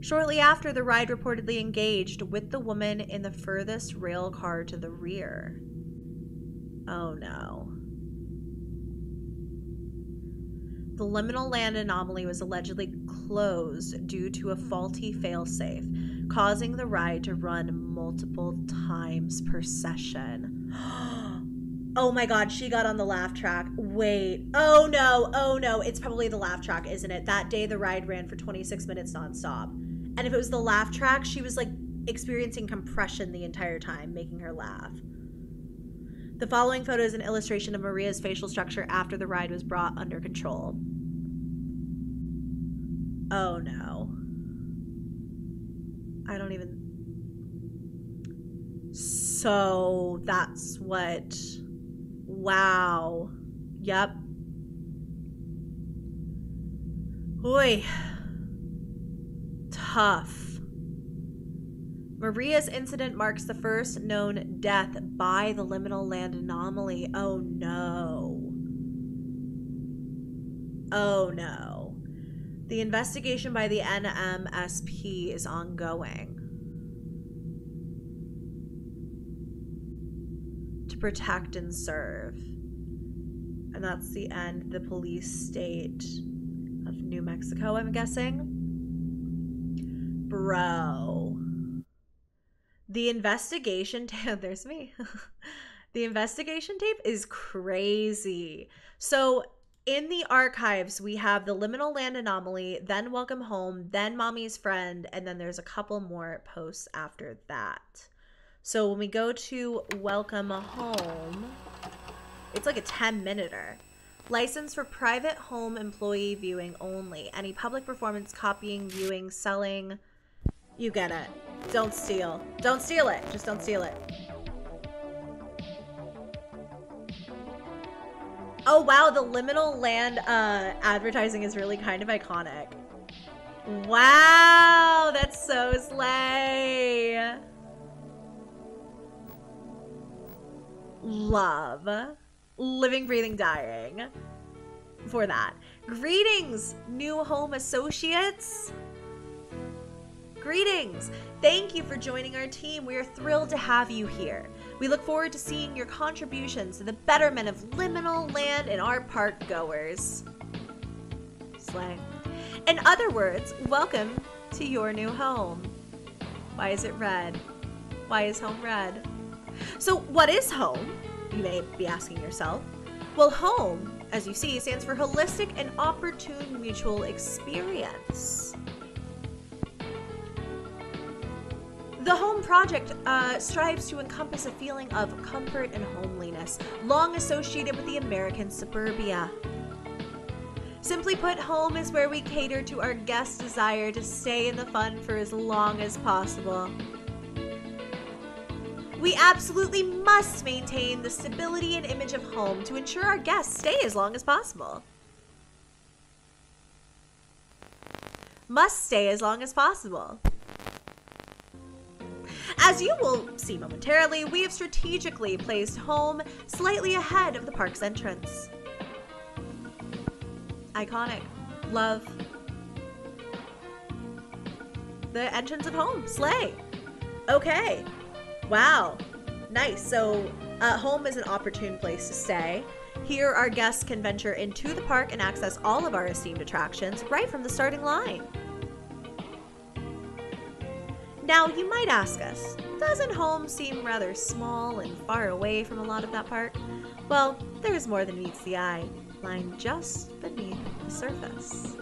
Shortly after, the ride reportedly engaged with the woman in the furthest rail car to the rear. Oh no. The liminal land anomaly was allegedly closed due to a faulty failsafe, causing the ride to run multiple times per session. oh my god, she got on the laugh track. Wait. Oh no, oh no. It's probably the laugh track, isn't it? That day the ride ran for 26 minutes nonstop. And if it was the laugh track, she was like experiencing compression the entire time, making her laugh. The following photo is an illustration of Maria's facial structure after the ride was brought under control. Oh no. I don't even. So that's what. Wow. Yep. Oi. Tough. Maria's incident marks the first known death by the liminal land anomaly. Oh no. Oh no. The investigation by the NMSP is ongoing. To protect and serve. And that's the end. The police state of New Mexico, I'm guessing. Bro. The investigation tape, there's me. the investigation tape is crazy. So, in the archives, we have the liminal land anomaly, then welcome home, then mommy's friend, and then there's a couple more posts after that. So, when we go to welcome home, it's like a 10 minuter. License for private home employee viewing only. Any public performance, copying, viewing, selling. You get it. Don't steal. Don't steal it. Just don't steal it. Oh wow, the liminal land uh, advertising is really kind of iconic. Wow, that's so slay. Love. Living, breathing, dying. For that. Greetings, new home associates. Greetings! Thank you for joining our team. We are thrilled to have you here. We look forward to seeing your contributions to the betterment of liminal land and our park goers. Slay. In other words, welcome to your new home. Why is it red? Why is home red? So, what is home? You may be asking yourself. Well, home, as you see, stands for holistic and opportune mutual experience. The Home Project uh, strives to encompass a feeling of comfort and homeliness, long associated with the American suburbia. Simply put, home is where we cater to our guests' desire to stay in the fun for as long as possible. We absolutely must maintain the stability and image of home to ensure our guests stay as long as possible. Must stay as long as possible. As you will see momentarily, we have strategically placed home slightly ahead of the park's entrance. Iconic. Love. The entrance of home. Slay. Okay. Wow. Nice. So, uh, home is an opportune place to stay. Here, our guests can venture into the park and access all of our esteemed attractions right from the starting line. Now, you might ask us, doesn't home seem rather small and far away from a lot of that park? Well, there's more than meets the eye, lying just beneath the surface.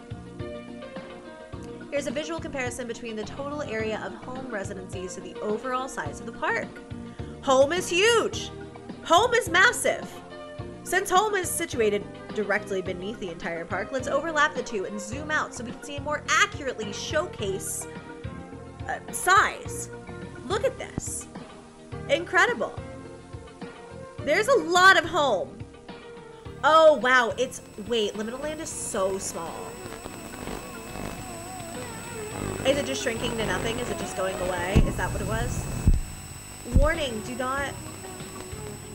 Here's a visual comparison between the total area of home residencies to the overall size of the park. Home is huge! Home is massive! Since home is situated directly beneath the entire park. Let's overlap the two and zoom out so we can see more accurately showcase uh, size. Look at this. Incredible. There's a lot of home. Oh, wow. It's... Wait, Liminal Land is so small. Is it just shrinking to nothing? Is it just going away? Is that what it was? Warning, do not...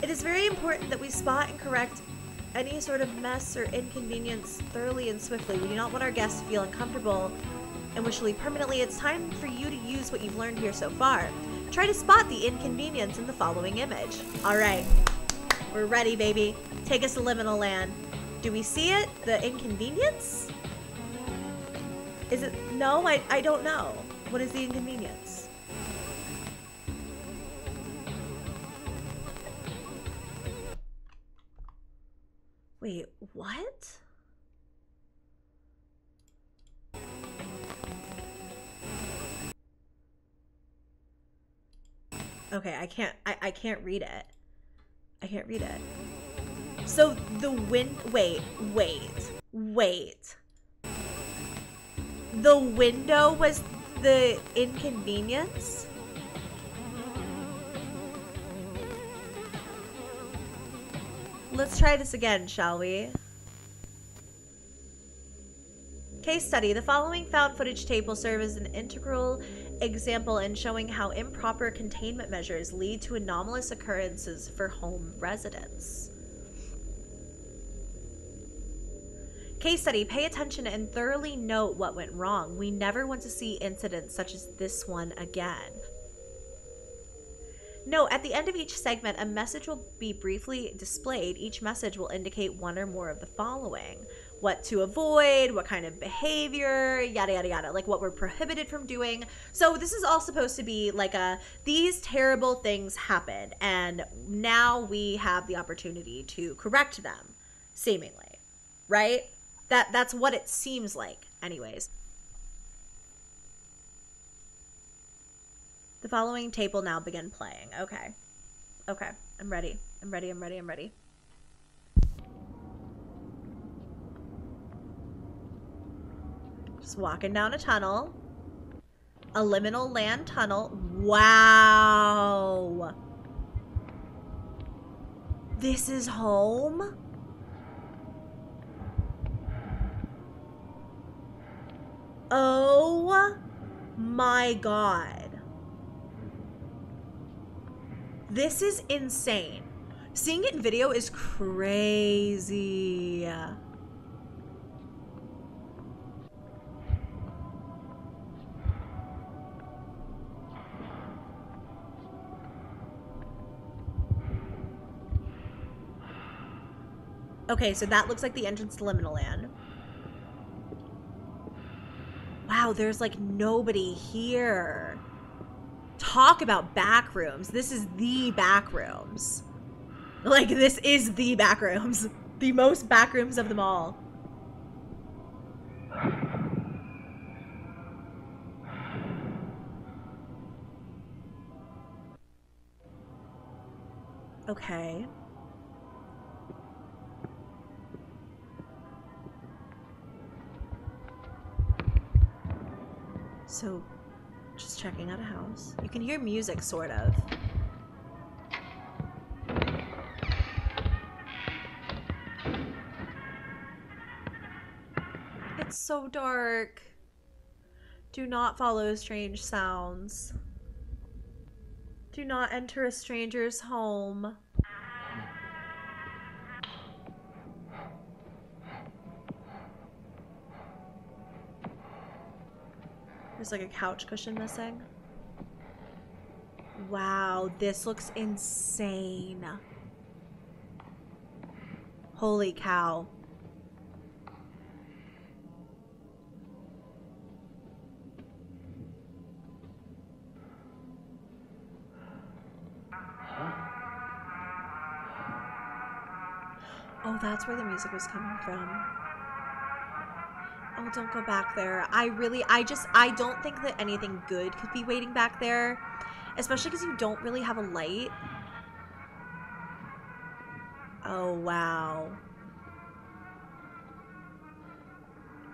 It is very important that we spot and correct any sort of mess or inconvenience thoroughly and swiftly. We do not want our guests to feel uncomfortable and wish to leave permanently. It's time for you to use what you've learned here so far. Try to spot the inconvenience in the following image. All right, we're ready, baby. Take us to liminal land. Do we see it? The inconvenience? Is it? No, I, I don't know. What is the inconvenience? Wait, what? Okay, I can't I, I can't read it. I can't read it. So the wind wait, wait, wait. The window was the inconvenience? Let's try this again, shall we? Case study. The following found footage tape will serve as an integral example in showing how improper containment measures lead to anomalous occurrences for home residents. Case study, pay attention and thoroughly note what went wrong. We never want to see incidents such as this one again. No, at the end of each segment, a message will be briefly displayed. Each message will indicate one or more of the following what to avoid, what kind of behavior, yada, yada, yada, like what we're prohibited from doing. So, this is all supposed to be like a these terrible things happened, and now we have the opportunity to correct them, seemingly, right? That That's what it seems like, anyways. The following tape will now begin playing. Okay. Okay. I'm ready. I'm ready. I'm ready. I'm ready. Just walking down a tunnel. A liminal land tunnel. Wow. This is home? Oh my god. This is insane. Seeing it in video is crazy. Okay, so that looks like the entrance to Liminal Land. Wow, there's like nobody here talk about back rooms. This is the back rooms. Like, this is the back rooms. The most back rooms of them all. Okay. So just checking out a house. You can hear music, sort of. It's so dark. Do not follow strange sounds. Do not enter a stranger's home. There's like a couch cushion missing. Wow, this looks insane. Holy cow. Oh, that's where the music was coming from. Oh, don't go back there. I really, I just, I don't think that anything good could be waiting back there. Especially because you don't really have a light. Oh, wow.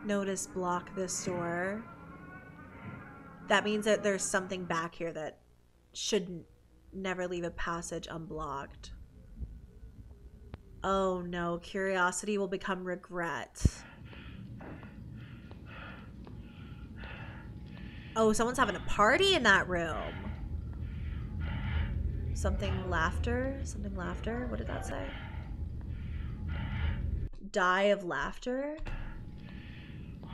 notice block this door. That means that there's something back here that should never leave a passage unblocked. Oh no, curiosity will become regret. Oh, someone's having a party in that room. Something laughter? Something laughter? What did that say? Die of laughter? What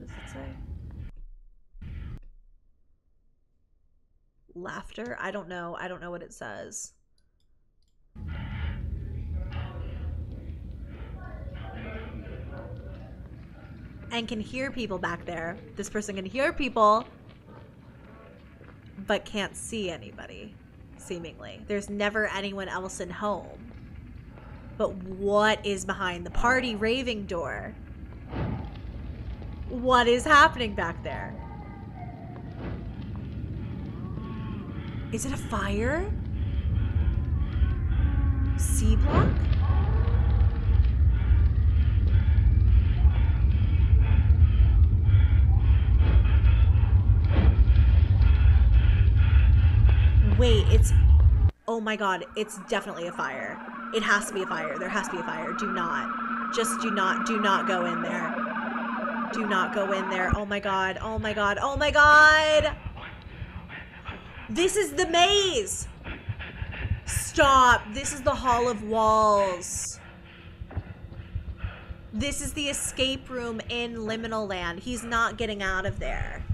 does it say? Laughter? I don't know. I don't know what it says. And can hear people back there. This person can hear people, but can't see anybody, seemingly. There's never anyone else in home. But what is behind the party raving door? What is happening back there? Is it a fire? C block? Wait, it's. Oh my god, it's definitely a fire. It has to be a fire. There has to be a fire. Do not. Just do not. Do not go in there. Do not go in there. Oh my god. Oh my god. Oh my god. This is the maze. Stop. This is the Hall of Walls. This is the escape room in Liminal Land. He's not getting out of there.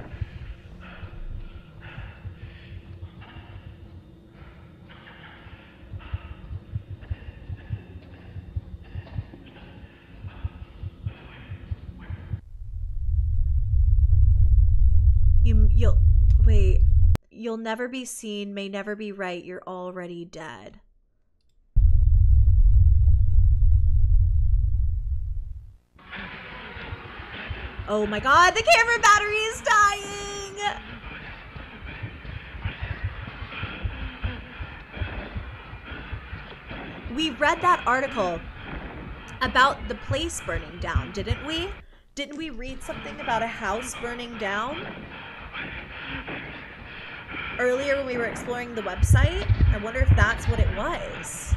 You you'll wait. You'll never be seen, may never be right. You're already dead. Oh my god, the camera battery is dying! We read that article about the place burning down, didn't we? Didn't we read something about a house burning down? Earlier when we were exploring the website? I wonder if that's what it was.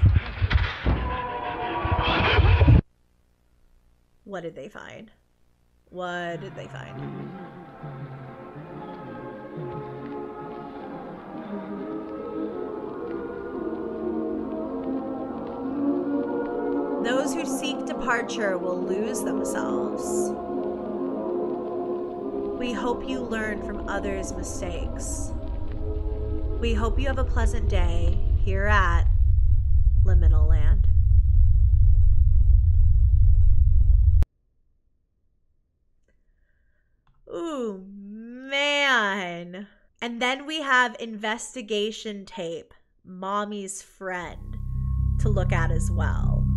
What did they find? What did they find? Those who seek departure will lose themselves. We hope you learn from others' mistakes. We hope you have a pleasant day here at Liminal Land. Ooh, man. And then we have investigation tape, mommy's friend, to look at as well.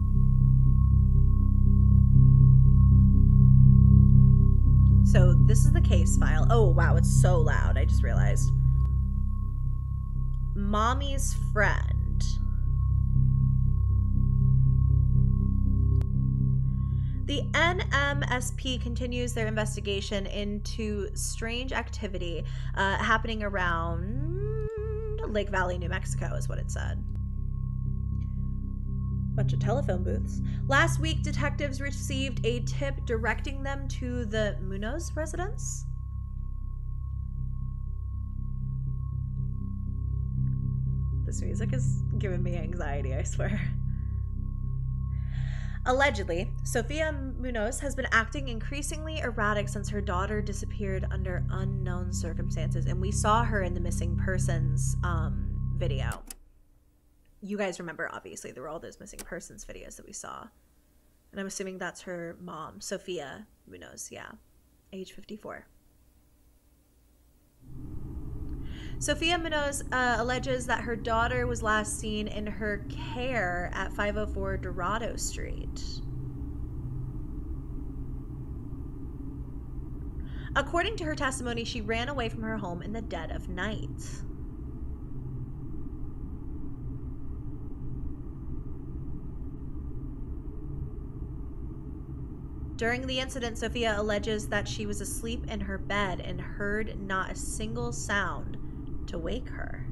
So this is the case file. Oh, wow, it's so loud. I just realized. Mommy's friend. The NMSP continues their investigation into strange activity uh, happening around Lake Valley, New Mexico, is what it said. Bunch of telephone booths. Last week, detectives received a tip directing them to the Munoz residence. This music is giving me anxiety, I swear. Allegedly, Sofia Munoz has been acting increasingly erratic since her daughter disappeared under unknown circumstances, and we saw her in the missing persons um, video. You guys remember, obviously, there were all those missing persons videos that we saw. And I'm assuming that's her mom, Sofia Munoz, yeah, age 54. Sophia Munoz uh, alleges that her daughter was last seen in her care at 504 Dorado Street. According to her testimony, she ran away from her home in the dead of night. During the incident, Sophia alleges that she was asleep in her bed and heard not a single sound to wake her.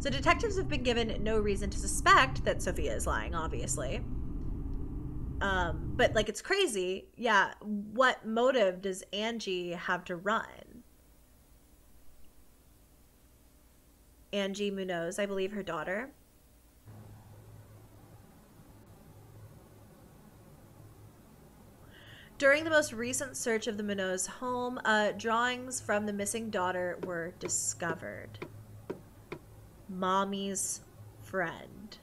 So, detectives have been given no reason to suspect that Sophia is lying, obviously. Um, but, like, it's crazy. Yeah, what motive does Angie have to run? Angie Munoz, I believe her daughter. During the most recent search of the Munoz home, uh, drawings from the missing daughter were discovered. Mommy's friend.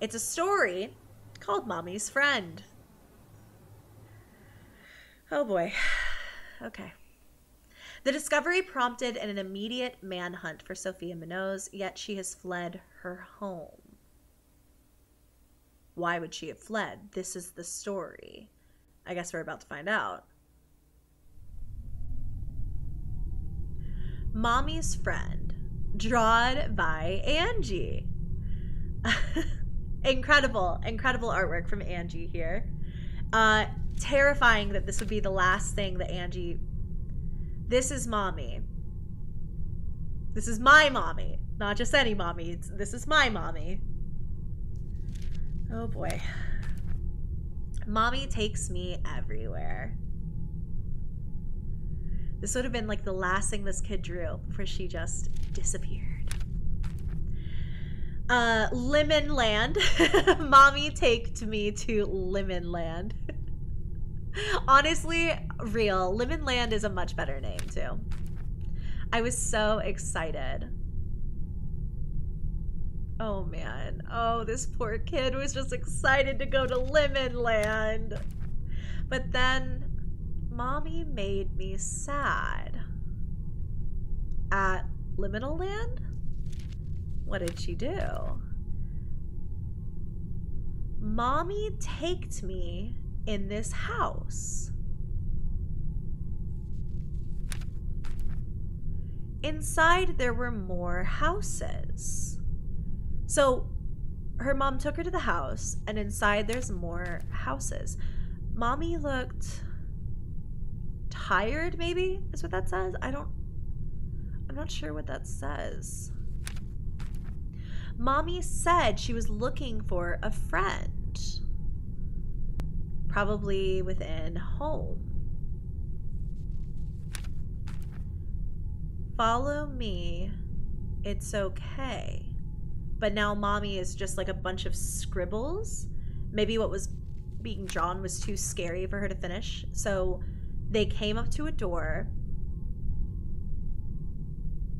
It's a story called Mommy's Friend. Oh boy. Okay. The discovery prompted an immediate manhunt for Sophia Munoz, yet she has fled her home. Why would she have fled? This is the story. I guess we're about to find out. Mommy's Friend, drawn by Angie. incredible, incredible artwork from Angie here. Uh, terrifying that this would be the last thing that Angie. This is mommy. This is my mommy, not just any mommy. It's, this is my mommy. Oh boy. Mommy takes me everywhere. This would have been like the last thing this kid drew before she just disappeared. Uh, Lemon Land. Mommy take me to Lemon Land. Honestly, real. Lemon Land is a much better name, too. I was so excited. Oh man. Oh, this poor kid was just excited to go to Lemon Land. But then mommy made me sad. At Liminal Land? What did she do? Mommy taked me in this house. Inside, there were more houses. So, her mom took her to the house, and inside, there's more houses. Mommy looked tired, maybe, is what that says. I don't. I'm not sure what that says. Mommy said she was looking for a friend. Probably within home. Follow me. It's okay. But now mommy is just like a bunch of scribbles. Maybe what was being drawn was too scary for her to finish. So they came up to a door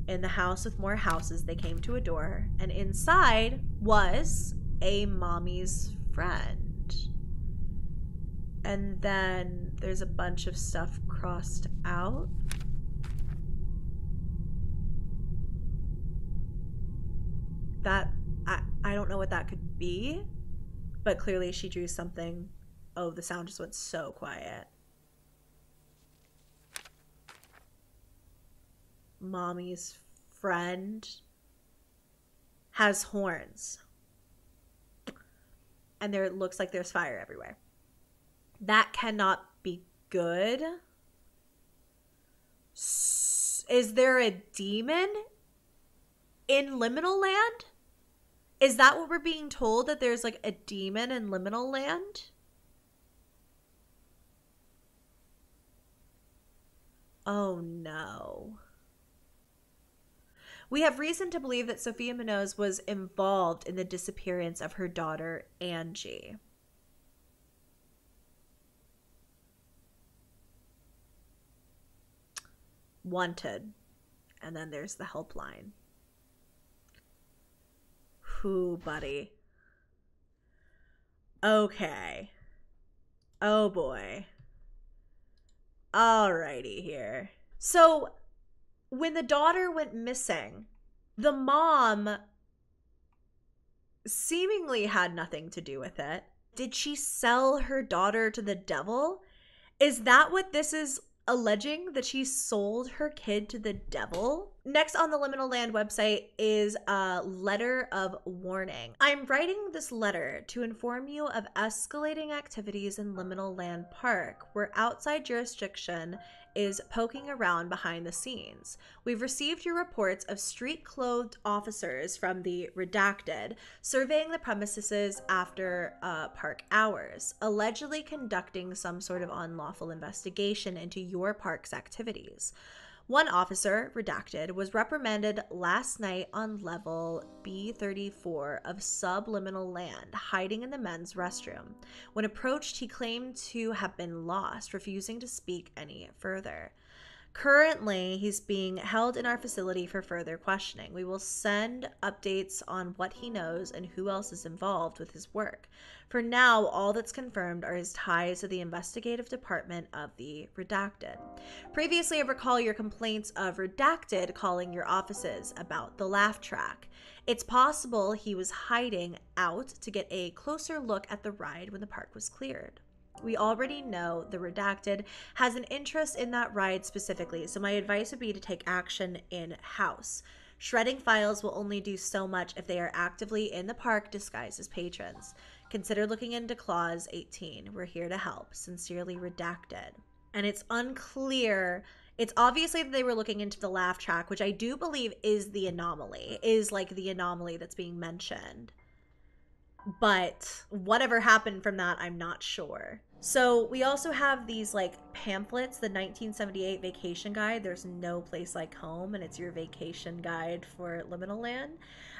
in the house with more houses. They came to a door, and inside was a mommy's friend. And then there's a bunch of stuff crossed out. That I, I don't know what that could be, but clearly she drew something. Oh, the sound just went so quiet. mommy's friend has horns. And there looks like there's fire everywhere. That cannot be good. Is there a demon in liminal land? Is that what we're being told that there's like a demon in liminal land? Oh no. We have reason to believe that Sophia Munoz was involved in the disappearance of her daughter, Angie. Wanted. And then there's the helpline. Who, buddy? Okay. Oh boy. Alrighty here. So when the daughter went missing, the mom seemingly had nothing to do with it. Did she sell her daughter to the devil? Is that what this is alleging that she sold her kid to the devil. Next on the Liminal Land website is a letter of warning. I'm writing this letter to inform you of escalating activities in Liminal Land Park, where outside jurisdiction is poking around behind the scenes. We've received your reports of street clothed officers from the Redacted surveying the premises after uh, park hours, allegedly conducting some sort of unlawful investigation into your park's activities. One officer, redacted, was reprimanded last night on level B34 of subliminal land, hiding in the men's restroom. When approached, he claimed to have been lost, refusing to speak any further. Currently, he's being held in our facility for further questioning. We will send updates on what he knows and who else is involved with his work. For now, all that's confirmed are his ties to the investigative department of the Redacted. Previously, I recall your complaints of Redacted calling your offices about the laugh track. It's possible he was hiding out to get a closer look at the ride when the park was cleared. We already know the redacted has an interest in that ride specifically, so my advice would be to take action in house. Shredding files will only do so much if they are actively in the park disguised as patrons. Consider looking into Clause 18. We're here to help. Sincerely redacted. And it's unclear. It's obviously that they were looking into the laugh track, which I do believe is the anomaly, is like the anomaly that's being mentioned. But whatever happened from that, I'm not sure. So we also have these like pamphlets, the 1978 vacation guide. There's no place like home, and it's your vacation guide for liminal land.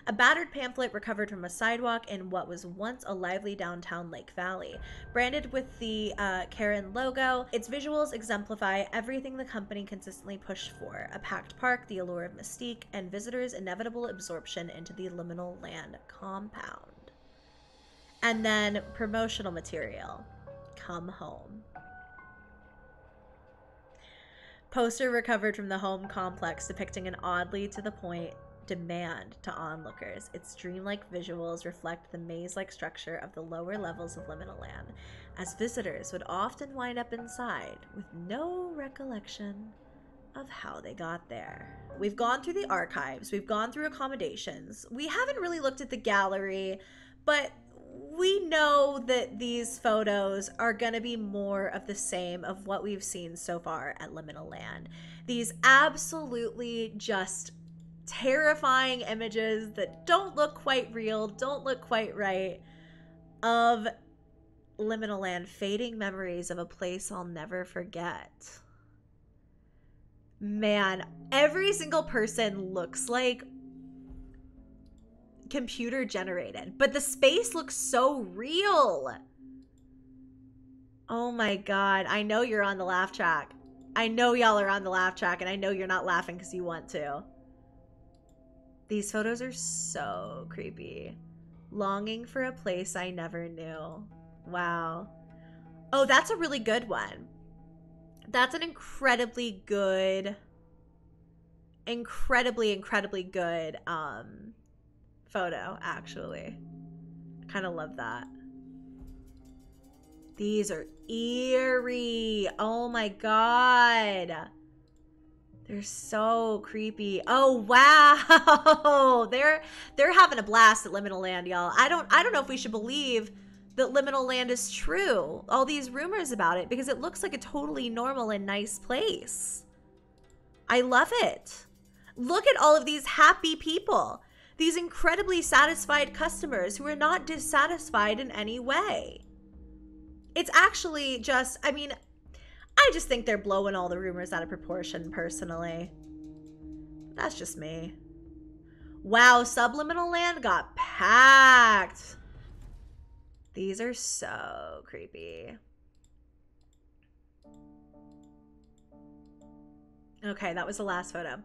A battered pamphlet recovered from a sidewalk in what was once a lively downtown Lake Valley. Branded with the uh, Charon logo, its visuals exemplify everything the company consistently pushed for a packed park, the allure of mystique, and visitors' inevitable absorption into the liminal land compound. And then promotional material come home. Poster recovered from the home complex depicting an oddly to the point demand to onlookers. Its dreamlike visuals reflect the maze like structure of the lower levels of Liminal Land, as visitors would often wind up inside with no recollection of how they got there. We've gone through the archives, we've gone through accommodations, we haven't really looked at the gallery, but we know that these photos are going to be more of the same of what we've seen so far at Liminal Land. These absolutely just terrifying images that don't look quite real, don't look quite right, of Liminal Land, fading memories of a place I'll never forget. Man, every single person looks like computer generated, but the space looks so real. Oh my god, I know you're on the laugh track. I know y'all are on the laugh track, and I know you're not laughing because you want to. These photos are so creepy. Longing for a place I never knew. Wow. Oh, that's a really good one. That's an incredibly good, incredibly, incredibly good um, photo, actually. I kind of love that. These are eerie. Oh my god. They're so creepy. Oh wow. they're they're having a blast at Liminal Land, y'all. I don't I don't know if we should believe that Liminal Land is true. All these rumors about it because it looks like a totally normal and nice place. I love it. Look at all of these happy people. These incredibly satisfied customers who are not dissatisfied in any way. It's actually just, I mean, I just think they're blowing all the rumors out of proportion, personally. That's just me. Wow, Subliminal Land got packed. These are so creepy. Okay, that was the last photo.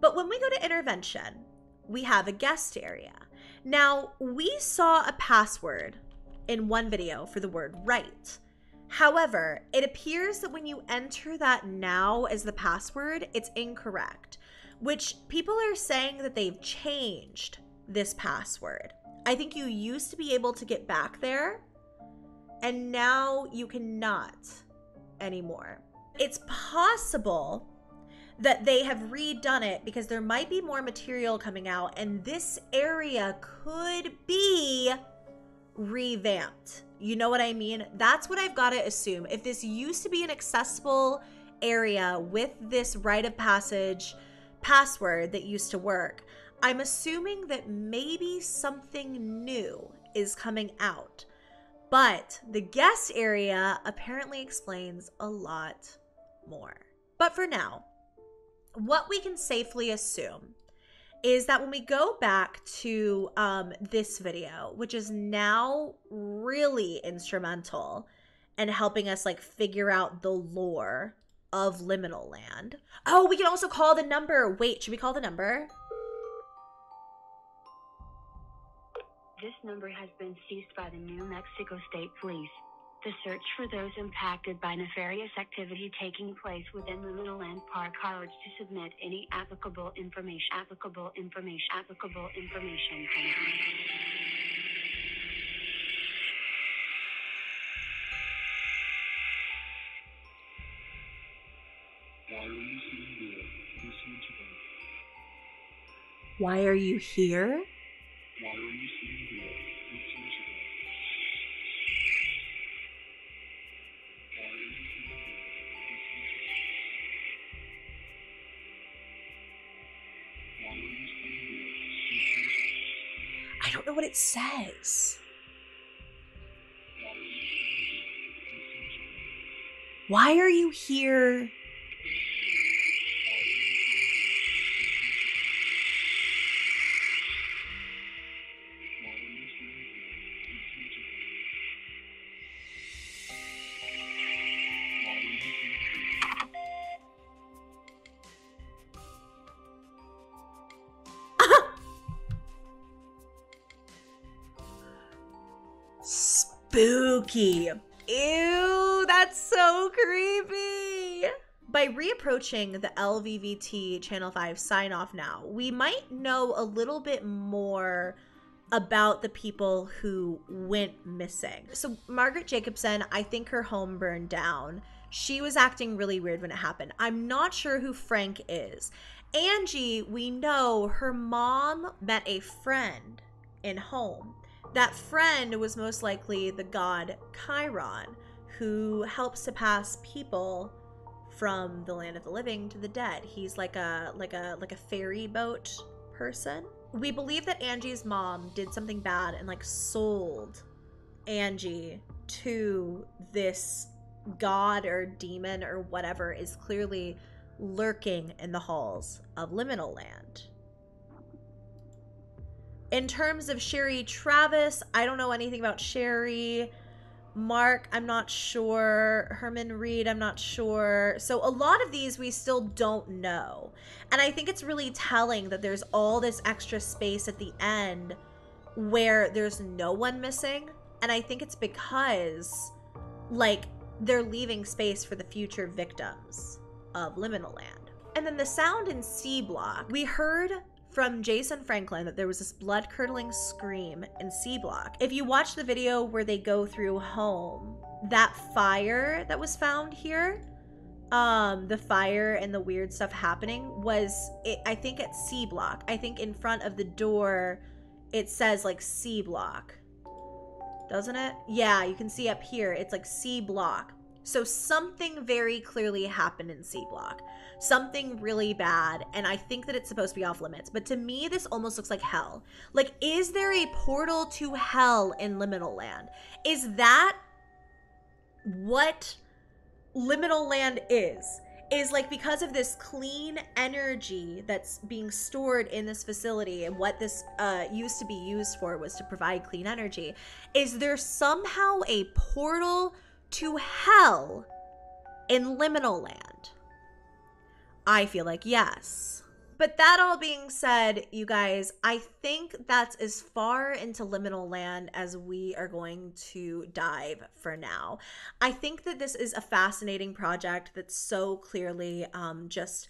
But when we go to intervention, we have a guest area. Now, we saw a password in one video for the word right. However, it appears that when you enter that now as the password, it's incorrect, which people are saying that they've changed this password. I think you used to be able to get back there, and now you cannot anymore. It's possible that they have redone it because there might be more material coming out, and this area could be revamped. You know what I mean? That's what I've got to assume. If this used to be an accessible area with this rite of passage password that used to work, I'm assuming that maybe something new is coming out. But the guest area apparently explains a lot more. But for now, what we can safely assume is that when we go back to um, this video, which is now really instrumental in helping us like figure out the lore of Liminal Land. Oh, we can also call the number. Wait, should we call the number? This number has been seized by the New Mexico State Police. The search for those impacted by nefarious activity taking place within Liminal Land Park are urged to submit any applicable information. Applicable information. Applicable information. Why are you here? Why are you here? I don't know what it says. Why are you here? Spooky. Ew, that's so creepy. By reapproaching the LVVT Channel 5 sign off now, we might know a little bit more about the people who went missing. So, Margaret Jacobson, I think her home burned down. She was acting really weird when it happened. I'm not sure who Frank is. Angie, we know her mom met a friend in home. That friend was most likely the god Chiron, who helps to pass people from the land of the living to the dead. He's like a like a like a ferry boat person. We believe that Angie's mom did something bad and like sold Angie to this god or demon or whatever is clearly lurking in the halls of liminal land. In terms of Sherry Travis, I don't know anything about Sherry. Mark, I'm not sure. Herman Reed, I'm not sure. So a lot of these we still don't know. And I think it's really telling that there's all this extra space at the end where there's no one missing. And I think it's because, like, they're leaving space for the future victims of Liminal Land. And then the sound in C Block, we heard from Jason Franklin that there was this blood curdling scream in C Block. If you watch the video where they go through home, that fire that was found here, um, the fire and the weird stuff happening was, it, I think, at C Block. I think in front of the door, it says like C Block. Doesn't it? Yeah, you can see up here, it's like C Block. So something very clearly happened in C Block. Something really bad, and I think that it's supposed to be off limits. But to me, this almost looks like hell. Like, is there a portal to hell in Liminal Land? Is that what Liminal Land is? Is like because of this clean energy that's being stored in this facility and what this uh, used to be used for was to provide clean energy. Is there somehow a portal to hell in liminal land? I feel like yes. But that all being said, you guys, I think that's as far into liminal land as we are going to dive for now. I think that this is a fascinating project that's so clearly um, just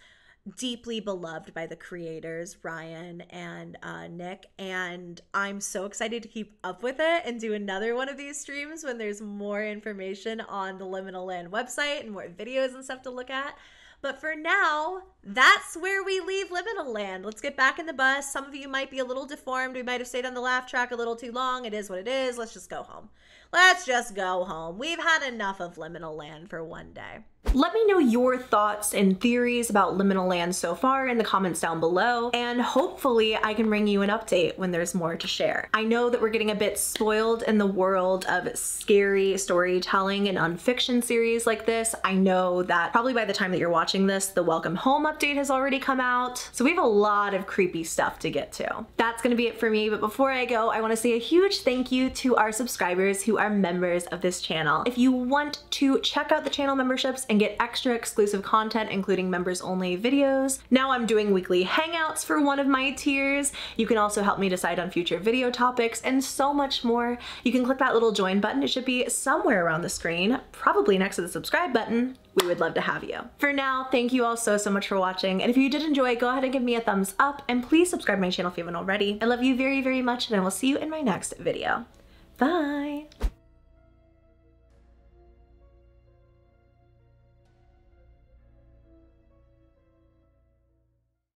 deeply beloved by the creators, Ryan and uh, Nick. And I'm so excited to keep up with it and do another one of these streams when there's more information on the Liminal Land website and more videos and stuff to look at. But for now, that's where we leave Liminal Land. Let's get back in the bus. Some of you might be a little deformed. We might have stayed on the laugh track a little too long. It is what it is. Let's just go home. Let's just go home. We've had enough of Liminal Land for one day. Let me know your thoughts and theories about Liminal Land so far in the comments down below, and hopefully I can bring you an update when there's more to share. I know that we're getting a bit spoiled in the world of scary storytelling and unfiction series like this. I know that probably by the time that you're watching this, the Welcome Home update has already come out, so we have a lot of creepy stuff to get to. That's gonna be it for me, but before I go, I wanna say a huge thank you to our subscribers who are members of this channel. If you want to check out the channel memberships and get extra exclusive content, including members only videos, now I'm doing weekly hangouts for one of my tiers. You can also help me decide on future video topics and so much more. You can click that little join button. It should be somewhere around the screen, probably next to the subscribe button we would love to have you. For now, thank you all so, so much for watching. And if you did enjoy, go ahead and give me a thumbs up and please subscribe to my channel if you haven't already. I love you very, very much and I will see you in my next video. Bye!